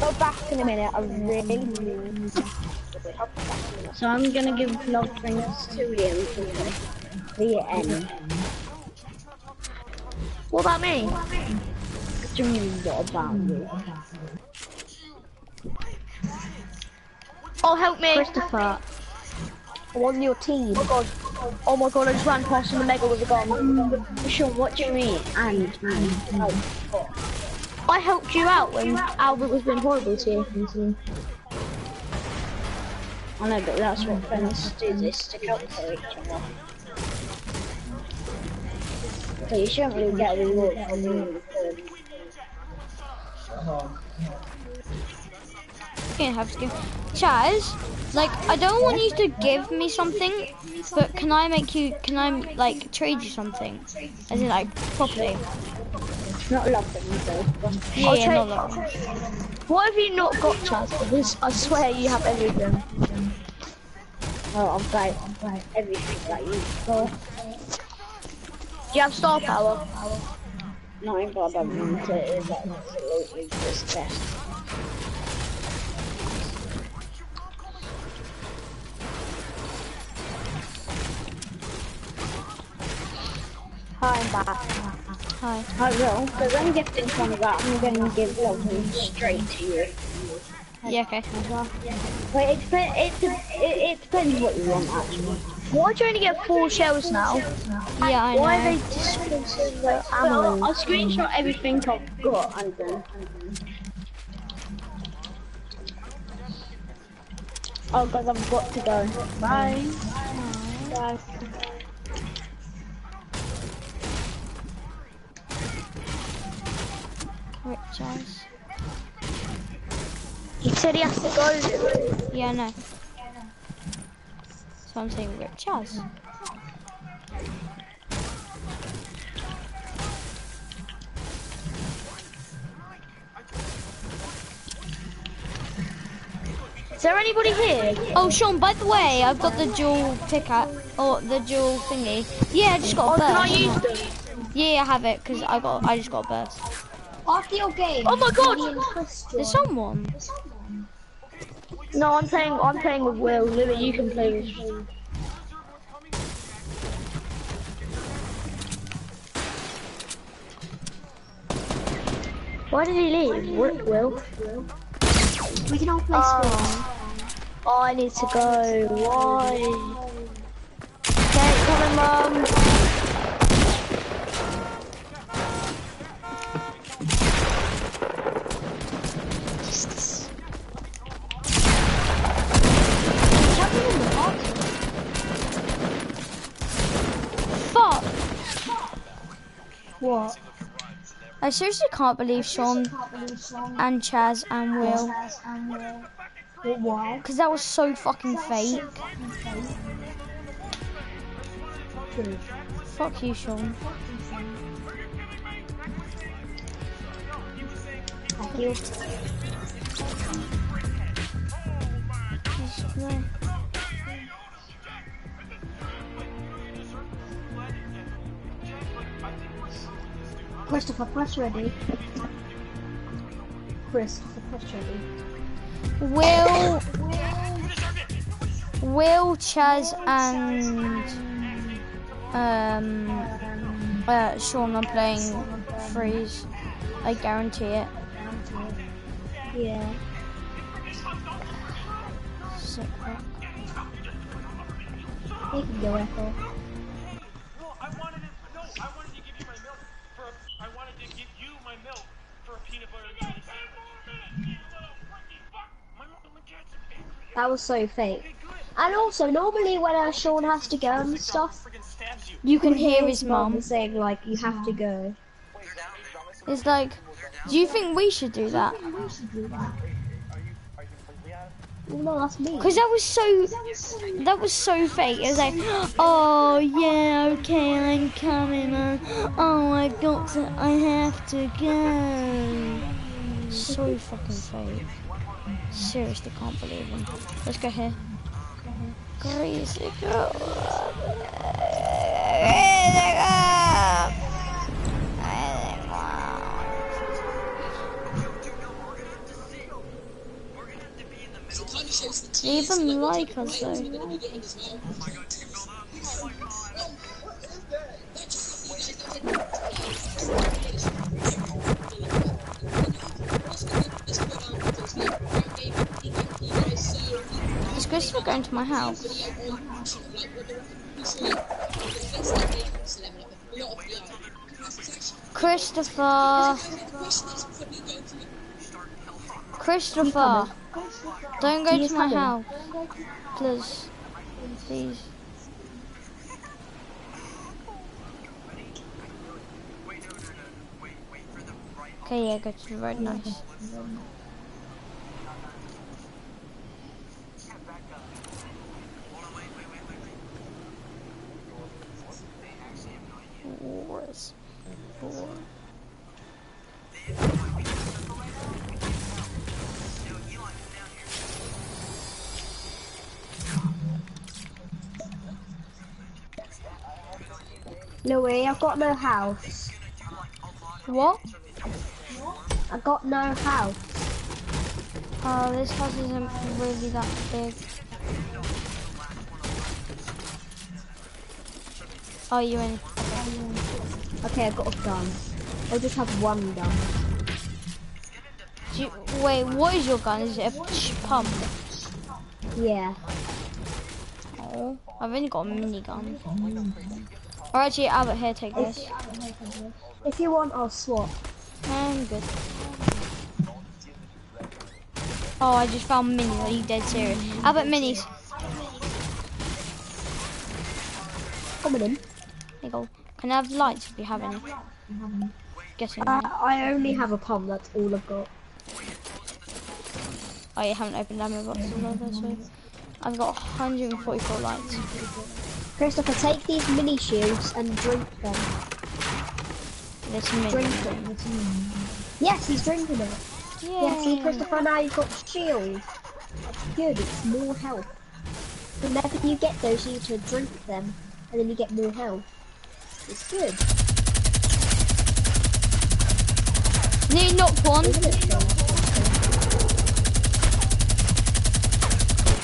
Go back in a minute, I really need So I'm gonna give love rings to him for the end. What about me? Do you mean what about you? Oh, help me! Christopher, I'm on your team. Oh god, oh my god, I just ran past the mega with a gun. Sure, what do you mean? And, and, oh, I helped you out when Albert was being horrible to you. I know, but that's what friends do, they stick up for each other. But you shouldn't really get a reward for being good. Uh-huh. Can't have to give. Chaz, like I don't want you to give me something, but can I make you? Can I like trade you something? As in like properly? Not love them, though. but- Yeah, I'll yeah, trade- not that one. What have you not got, Chaz? Because I swear you have everything. Oh, I've got, I've got everything that you got. Do you have star power? No, but I don't want it. It's absolutely just best. Hi, I'm back. Hi. I will, because I'm gifting one of that. I'm going to give love straight to you. Yeah, okay. Wait, it, dep- it, de- it, it depends what you want, actually. Why do you only get four shells now? Yeah, I know. Why are they displacing the Well, ammo? I'll screenshot everything I've got and then. Oh, because I've got to go. Bye. Bye. Rich Chaz. He said he has to go. Yeah, I know. So I'm saying Rich Chaz. Is there anybody here? Oh, Sean, by the way, I've got the dual pickaxe, or the dual thingy. Yeah, I just got Oh, a can I burst. Yeah, I have it, because I got, I just got a burst. After your game. Oh my god! There's someone. No, I'm playing. I'm playing with Will. Lily, you can play with. Me. Why did he leave? Wi- Will? We can all play Oh. oh, I need to go. Why? Okay, coming, mum. What? I seriously can't believe Sean and Chaz and Will. Why? Because that was so fucking fake. True. Fuck you, Sean. Thank you. Christopher, press ready. Christopher, press ready. Will, Will, Chaz, and um, uh, Sean are playing freeze. I guarantee it. Yeah. Fuck. Can go. That was so fake. And also, normally when uh, Sean has to go and stuff, you. Can hear his mum. saying like, "You have to go." It's like, do you think we should do that? Well, no, that's me. Because that was so, that was so fake. It was like, oh yeah, okay, I'm coming. Uh, oh, I got to, I have to go. So fucking fake. Seriously, can't believe him. Let's go here. Crazy girl. Crazy girl. They even like us though. Is Christopher going to my house? Christopher. Christopher. Don't go He's to my house. Please. Please. Okay, yeah, go to the road, nice. Wars. War. Louis, I've got no house. What? I got no house. Oh, this house isn't really that big. Oh, you in? Okay, I got a gun. I'll just have one gun. Do you, wait, what is your gun? Is it a pump? Yeah. Oh, I've only got a minigun. Or actually, Albert, here, take this. If you want, I'll swap. I'm good. Oh, I just found mini. Are you dead serious? Albert, minis. Coming in. There you go. Can I have lights if you have any? Guessing. Uh, I only have a pump, that's all I've got. Oh, you haven't opened ammo boxes either, so I've got 144 lights. Christopher, take these mini shields and drink them. This mini. Drink them. Yes, he's drinking it. Yeah, see, Christopher, now you've got shield. That's good, it's more health. Whenever you get those, you need to drink them, and then you get more health. It's good, Nearly knocked one.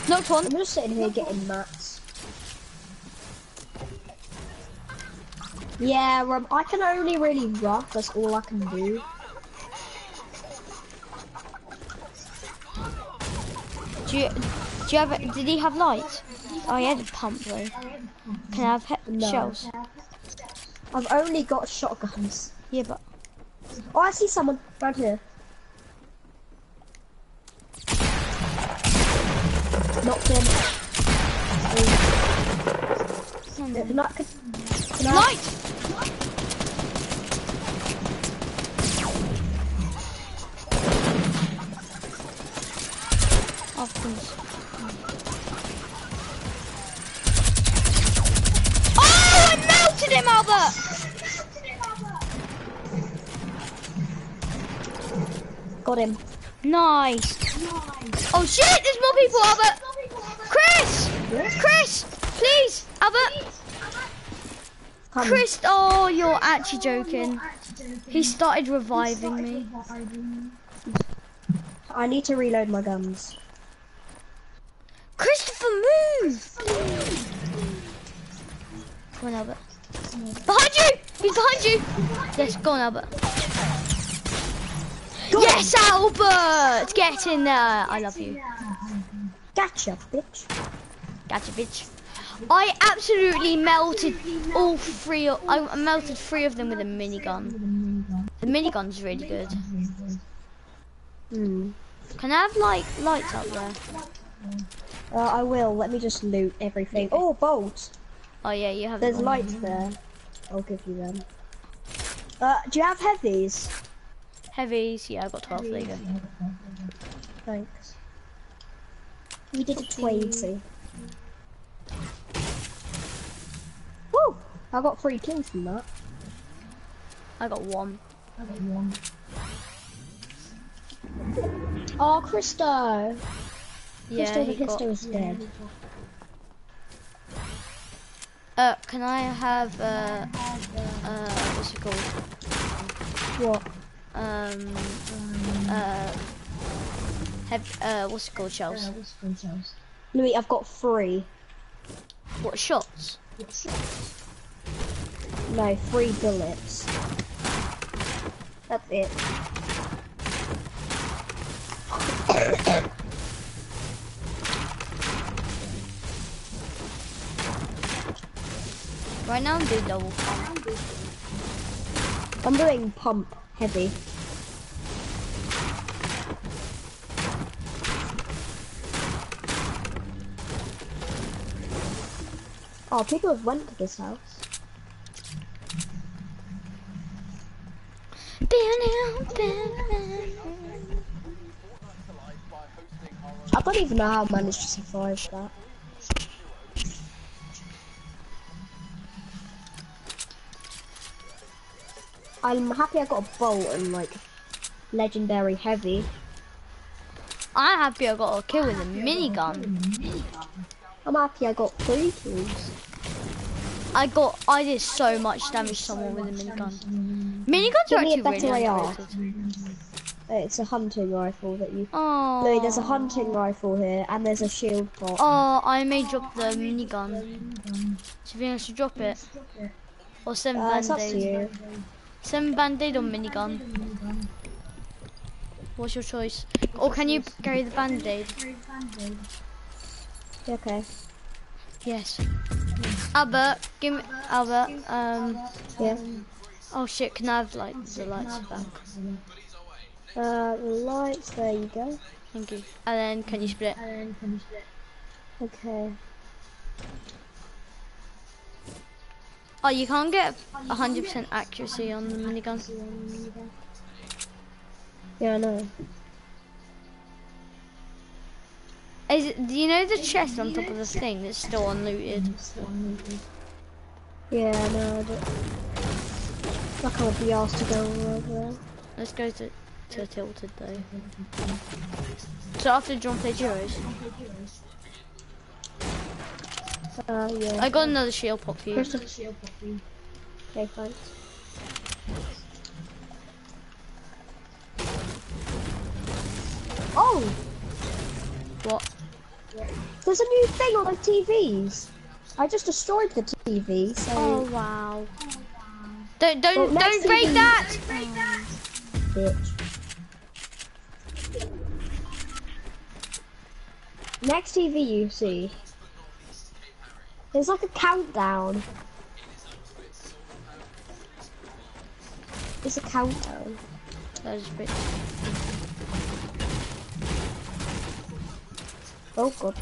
Knocked one. I'm just sitting here getting mats. Yeah, um, I can only really rough, that's all I can do. Do you, do you have? a- Did he have lights? Oh, he had a pump though. Can I have No. shells? I've only got shotguns. Yeah, but... Oh, I see someone right here. Knocked him. Someone. Can can. Light! Of course. Melted him, Albert! Got him. Nice. Oh shit, there's more people, Albert! Chris! Chris! Please, Albert! Come. Chris, oh, you're actually oh, joking. He started reviving me. I need to reload my guns. Christopher, move! Come on, Albert. Behind you! He's behind you! Yes, go on, Albert. Yes, Albert! Get in there! I love you. Gotcha, bitch. Gotcha, bitch. I absolutely melted all three. I melted three of them with a minigun. The minigun's really good. Hmm. Can I have like lights up there? Uh, I will. Let me just loot everything. Oh, bolts. Oh yeah, you have. There's lights there. I'll give you them. Uh, do you have heavies? Heavies. Yeah, I got twelve. There you go. Thanks. We did a 20. Woo! I got three kills from that. I got one. I got one. Oh, Christo! Yeah, Christo the he got. Is dead. Uh, can I have uh, uh, what's it called? What? Um, uh, have uh, what's it called? Shells. Louis, I've got three. What shots? No, three bullets. That's it. *coughs* *coughs* *coughs* Right now I'm doing double pump. I'm doing pump heavy. Oh, people have went to this house. I don't even know how I managed to survive that. I'm happy I got a bolt and like legendary heavy. I'm happy I got a kill with a minigun. I'm happy I got three kills. I got, I did so much damage to someone with a minigun. Miniguns are actually better really AR. underrated. It's a hunting rifle that you. Oh, there's a hunting rifle here and there's a shield pot. Oh, I may drop the minigun. Do you think I should drop it? Or send Uh, it's up to you. Send band-aid or minigun? What's your choice? Or can you carry the band-aid? Okay. Yes. Albert, give me, Albert, um, Yeah. oh shit, can I have like the lights back? Uh, the lights. There you go. Thank you. And then can you split? Okay. Oh, you can't get 100% accuracy on the minigun. Yeah, I know. Is it, do you know the chest on top of the thing that's still unlooted? Yeah, I know. I don't... I can't be asked to go over there. Let's go to, to Tilted though. So after John played Euros, Uh, yeah. I got another shield pop for you. Okay, thanks. Oh, What? there's a new thing on the TVs. I just destroyed the TV, so Oh wow. Don't don't Well, next don't break that! bitch. Next TV you see, there's like a countdown. It's a countdown. That is a bit. Oh god.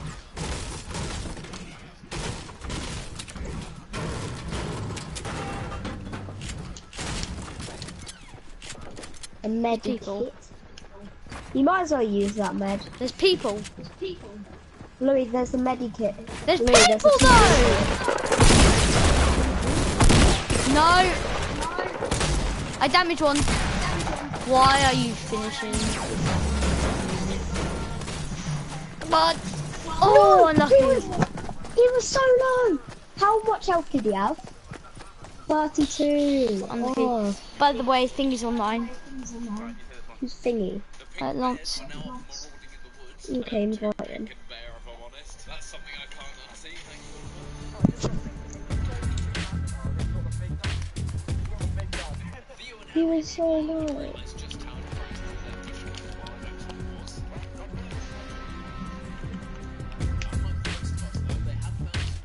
A med People. kit. You might as well use that med. There's people. There's people. Louis, there's a medikit. There's Louis, there's people though. No. I damaged one. Why are you finishing? Come on. Oh, unlucky. He was, he was so low. How much health did he have? 32. Oh, By the way, thingy's online. who's thingy? Uh, Lance. Okay, invite him. He was so low. It's just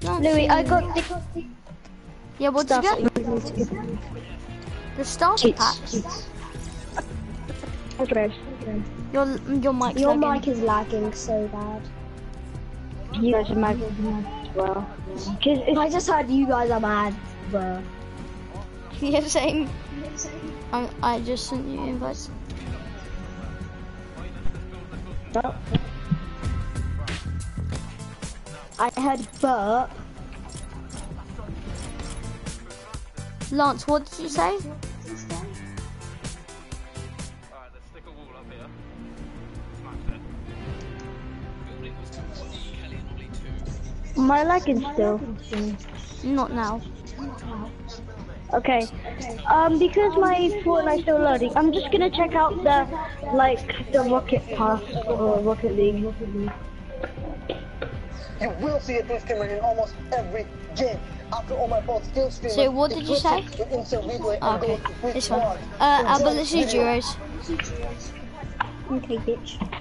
how Louis, I got the Yeah, what did you that get? you need to give. The starter Cheats. packs. Okay. Your your mic. Your mic is lagging so bad. You guys are mad as well. I just heard you guys are mad, bro. *laughs* Yeah, same. I I just sent you invites. Oh. I heard burp. Lance, what did you say? Alright, let's stick a wall up here. Smash it. my lagging still. Not now. Okay. Um, because my Fortnite's still loading, I'm just gonna check out the like the Rocket Pass or Rocket League. You will see a disclaimer in almost every game. After all my both skill streamers, So what did you say? with instant replay Oh, okay, goes to week this one. one. Uh, So Albert, just let's. Euros. Okay, bitch.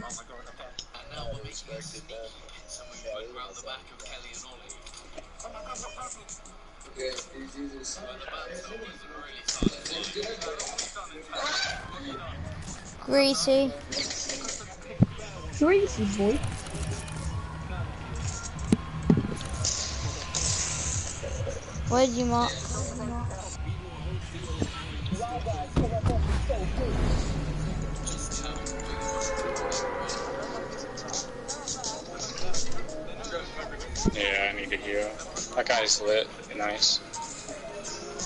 Down. Expected that. Around the back of Kelly and Ollie. Yeah, he's Jesus. Greasy. Greasy boy. Where did you mark? Yeah, I need to heal. That guy's lit. Nice.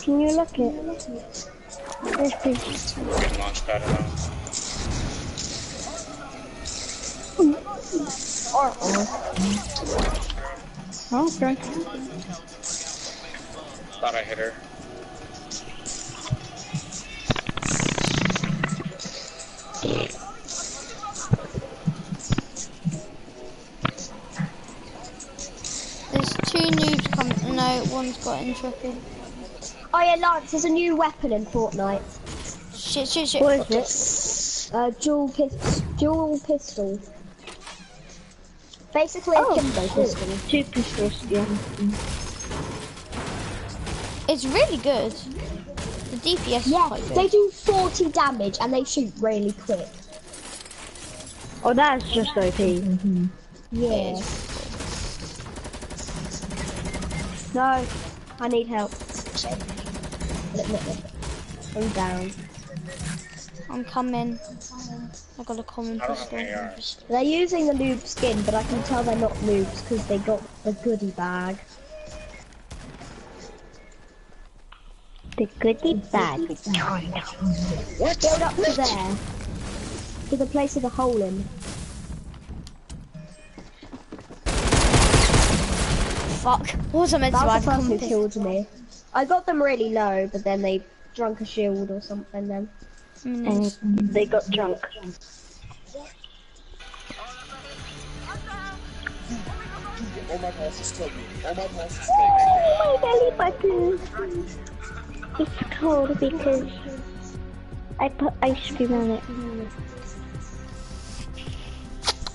Can you look it? Yes, please. Getting launch pad now. Oh, okay. Thought I hit her. No, one's got intrepid. Oh yeah, Lance, there's a new weapon in Fortnite. Shit, shit, shit. What is it? Uh, dual pis- dual pistol. Basically a Oh, kimbo pistol. Two pistols, yeah. It's really good. The DPS is Yeah, quite good. they do 40 damage and they shoot really quick. Oh, that's just OP. Yeah. No, I need help. Look, look, look. I'm down. I'm coming. I got a common I don't have pistol. They're using the noob skin, but I can tell they're not noobs because they got the goodie bag. The goodie bag. Build up to there. To the place with the hole in. Fuck. What was I meant to That do? I was the person who killed me. I got them really low, but then they drunk a shield or something then. Mm, And they got drunk. All my passes killed me. All my passes Oh, my belly button. It's cold because I put ice cream on it. Do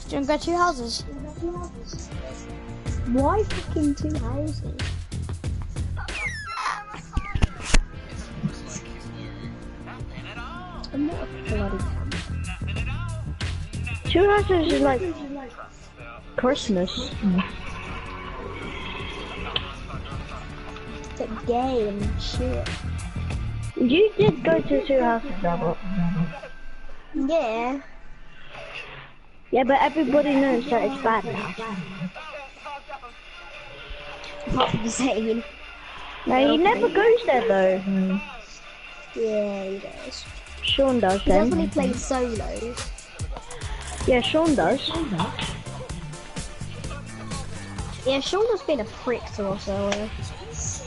you want to go two houses? Why fucking two houses? I'm not a bloody Two houses is like Christmas. It's a game, shit. You did go to two houses, Robert. Yeah. Yeah, but everybody knows that it's bad now. Not insane. No, he never goes there though. Hmm. Yeah, he does. Sean does He when he then. plays solos. Yeah, Sean does. Yeah, Sean has been a prick to us earlier. Eh?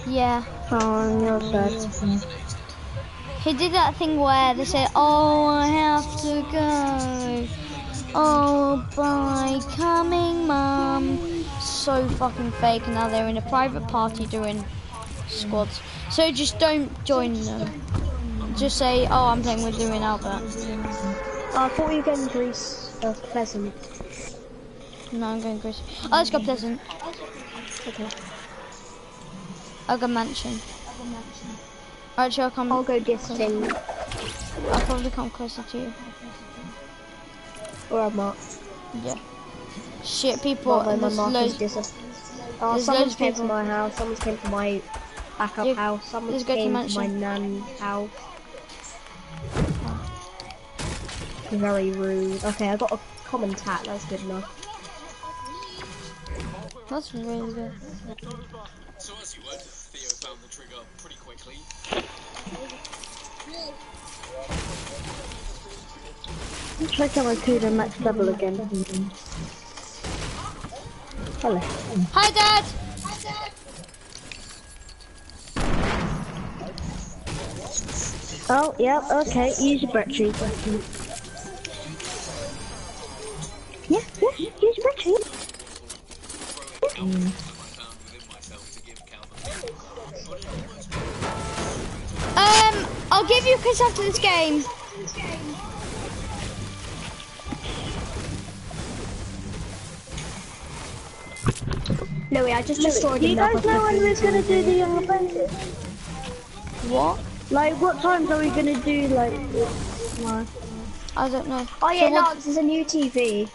Yeah. Oh, you're sad. He did that thing where they say, "Oh, I have to go." Oh, bye, coming, mum. So fucking fake. and Now they're in a private party doing squads. So just don't join them. Just say, "Oh, I'm playing with Lou and Albert." Oh, I thought you were going to Reese uh, Pleasant. No, I'm going Chris. Oh, let's go Pleasant. Okay. I'll go Mansion. Actually, I'll come. I'll go distant, I'll probably come closer to you. or I'm not. Yeah. Shit, people. Although my there's loads. distant. Oh, There's someone's loads of came to my house, someone's came to my backup You- house, someone's let's to came to my nan's house. Very rude. Okay, I got a common tat, that's good enough. That's really good. So as you would, Theo found the trigger pretty quickly. Try Kamakuda max level again. Hello. Hi, Dad. Hi, Dad. Oh, yeah, okay. Use your battery. Yeah, yeah, use your battery. I found within myself to give Calvin. Um, I'll give you a kiss after this game. Louis, I just destroyed Do you guys know when we're gonna do the. Young Apprentice? What? Like, what times are we gonna do, like, tomorrow? I don't know. Oh yeah, So what- Lance, there's a new TV.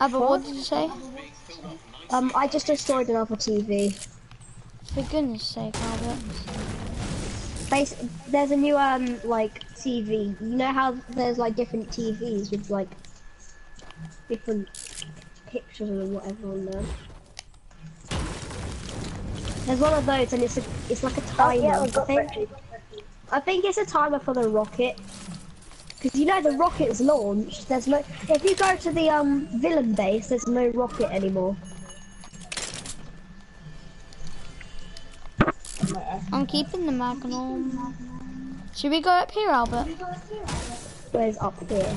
Abba, what did you say? Um, I just destroyed another TV. For goodness sake, Albert. Bas there's a new um like TV. You know how there's like different TVs with like different pictures or whatever on them. There's one of those, and it's a it's like a Oh, timer. yeah, I think battery. I think it's a timer for the rocket. Because you know the rocket's launched. There's no. If you go to the um villain base, there's no rocket anymore. I'm keeping the Magnum. Should we go up here, Albert? Where's up here?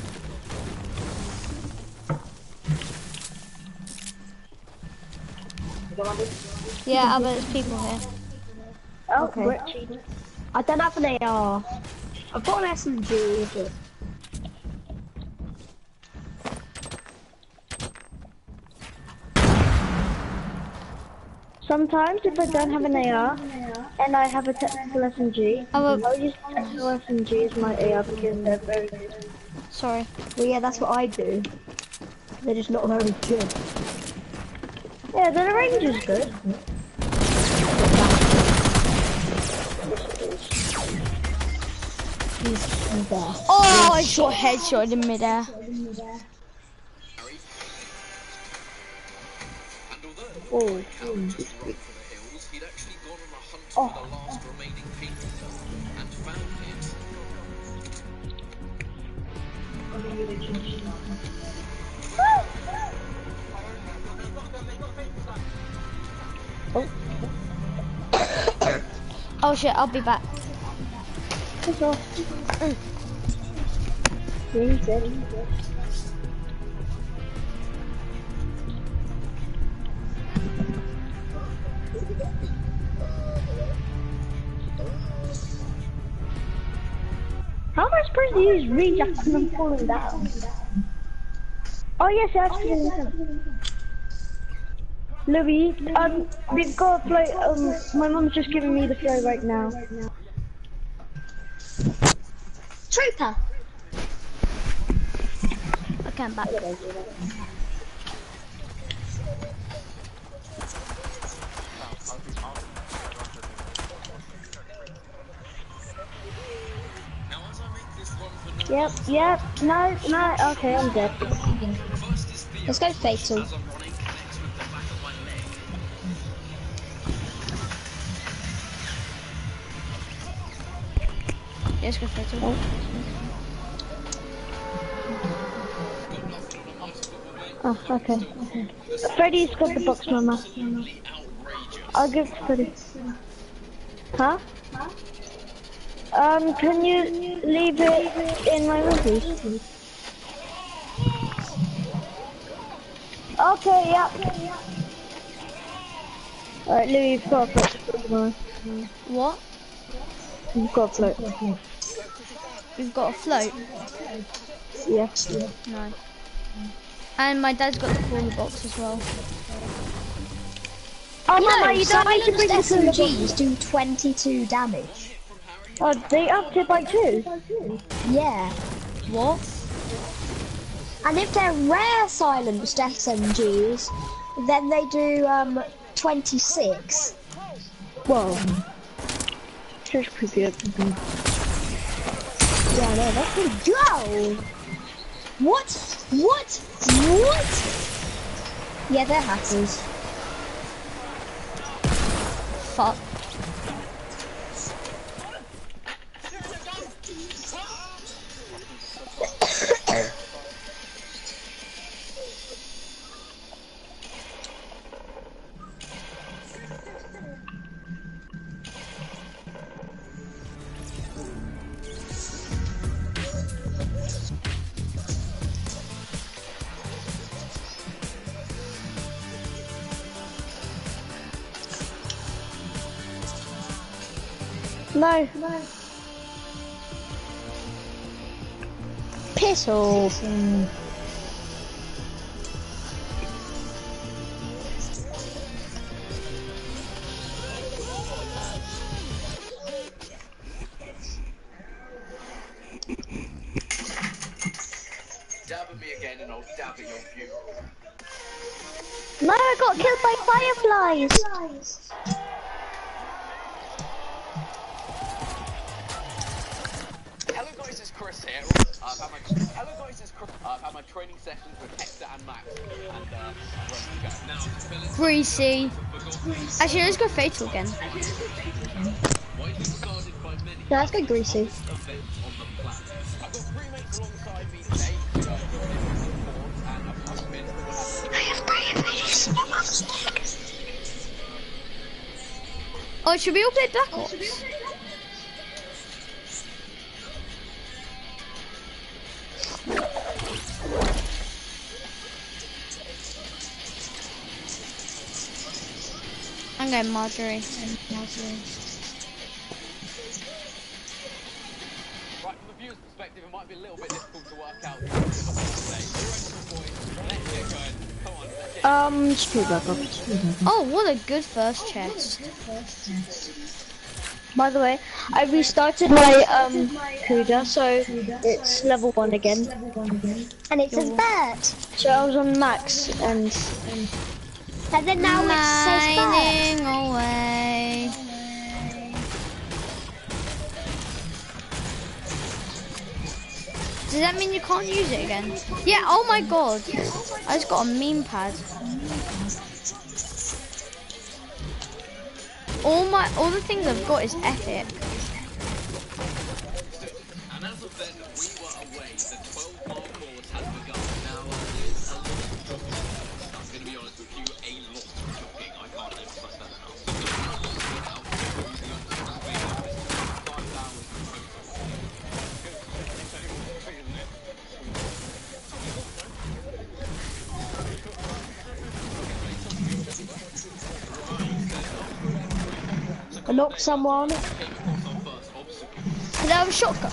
Yeah, Albert, there's people here. Oh, Okay. battery. I don't have an AR. I've got an SMG, but Sometimes, if I don't have an AR, and I have a tactical SMG, Albert, I'll use tactical SMG as my AR because they're very good. sorry. well, yeah, that's what I do. They're just not very good. Yeah, the range is good. He's. Oh, I shot headshot in midair. Oh, and although Oh, it. Oh. *coughs* oh shit, I'll be back. How am I supposed to use reach after I'm falling down? Oh yes, actually. Louis, um, we've got a float, um, my mum's just giving me the flow right now. Trooper. Okay, I'm back. Now, as I make this run for Yep, yep, no, no, okay, I'm dead. first is Theo. Let's go fatal. Let's go for it. Oh, okay. okay. Freddy's got the box, mama. I'll give it to Freddy. Huh? Um, can you leave it in my room, please? Okay, yeah. Alright, Louis, you've got a float. What? You've got a float. We've got a float. Yeah. No. And my dad's got the cooler box as well. Oh, No, mama, you don't need to bring silenced the box. SMGs do 22 damage. Oh, they upped it by two. Yeah. What? And if they're rare silenced SMGs, then they do um 26. Whoa. That's pretty good. Yeah, no, that's pretty go. What? What? What? Yeah, they're hackers. Fuck. No. Piss off. Dab at me again and I'll dab at your funeral. No, I got killed by fireflies. Here. I've had my hello guys, it's I've had my training sessions with Hector and Max, and uh, I'm ready to go. Now, Greasy. Actually, let's go fatal again. Widely regarded by many No, let's go greasy. event on the planet. I've got three mates alongside me today. who are joining me for and I've come in. Oh, should we all play Black Ops? I'm going Marjorie. And Marjorie. Right, from the viewer's perspective, it might be a little bit difficult to work out. what to say. You're ready, boys. Let's get going. Come on, let's get Um, just put up. Oh, what a good first chest. By the way, I restarted my um CUDA, so it's level one again. And it says Bert. So I was on max, and And then now it says Bert. Away. Does that mean you can't use it again? Yeah, oh my god. I just got a meme pad. All my all the things I've got is epic. I knocked someone. Can I have a shotgun?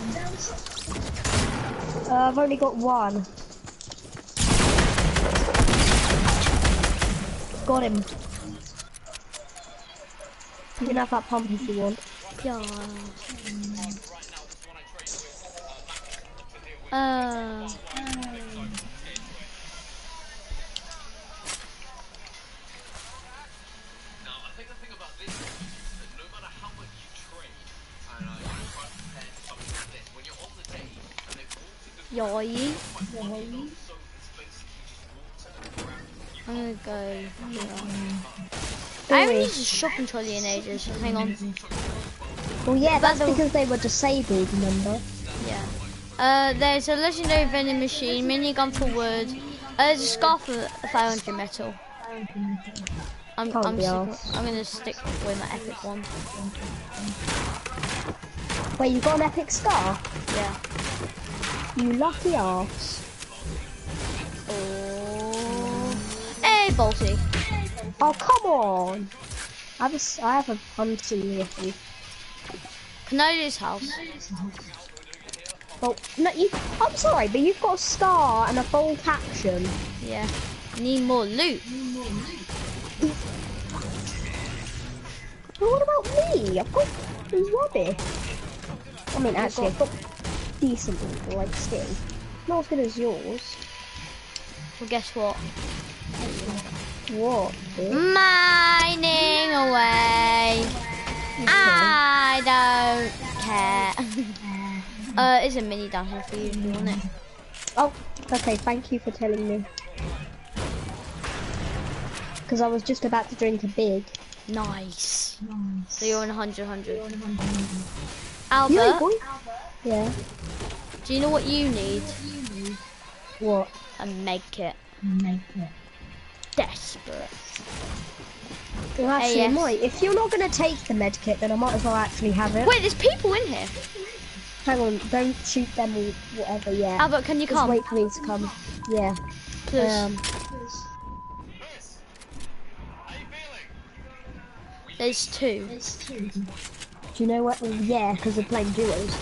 Uh, I've only got one. Got him. You can have that pump if you want. Yeah. Right gravity. You I'm gonna go. here. I haven't used a shopping trolley in ages. Hang on. Well, yeah, that's because they were disabled, remember? Yeah. Uh, there's a legendary vending machine, minigun for wood. Uh, there's a scarf for 500 metal. I'm, Can't I'm. I'm gonna stick with my epic one. Wait, you got an epic scar? Yeah. You lucky ass. Oh. Hey, Bolty. Oh, come on! I have a, I have a hunting rifle. Can I do this house? Well, no, you. I'm sorry, but you've got a scar and a bolt action. Yeah. Need more loot. Well, what about me? I've got rubbish. I mean, actually, I've got decent people, like skin. Not as good as yours. Well, guess what? What? Mining away. I don't care. *laughs* uh, it's a mini down here for you if you want it. Oh, okay, thank you for telling me. Because I was just about to drink a big. Nice. So you're on 100, 100. You Albert, boy? Yeah. do you know what you need? What? A med kit. Desperate. Well, actually, yes. I might. If you're not going to take the med kit, then I might as well actually have it. Wait, there's people in here. Hang on, don't shoot them or whatever yet. Albert, can you Just come? wait for me to come. Yeah. Please. Um, There's two. There's two. do you know what? Yeah, because we're playing duos.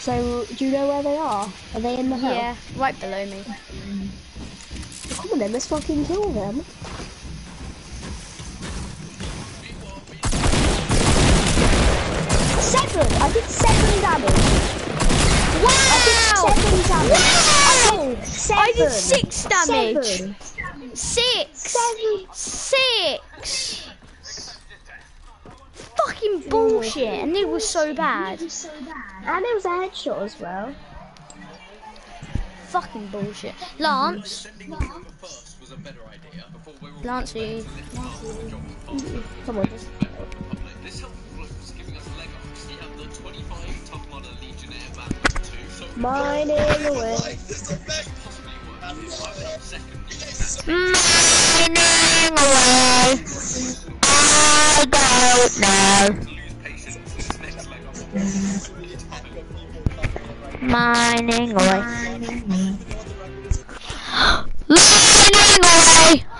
So, do you know where they are? Are they in the hill? Yeah, right below me. Well, come on then, let's fucking kill them. Seven! I did seven damage. I did seven damage. I did seven. I did six damage. Seven. Six. Seven. Six. Fucking bullshit, and it was so bad. And it was a headshot as well. Fucking bullshit. Lance, Sending people first was a better idea before we were Lance, are you? Come on. This helpful I don't know. Mining away. *gasps* Mining away. *gasps*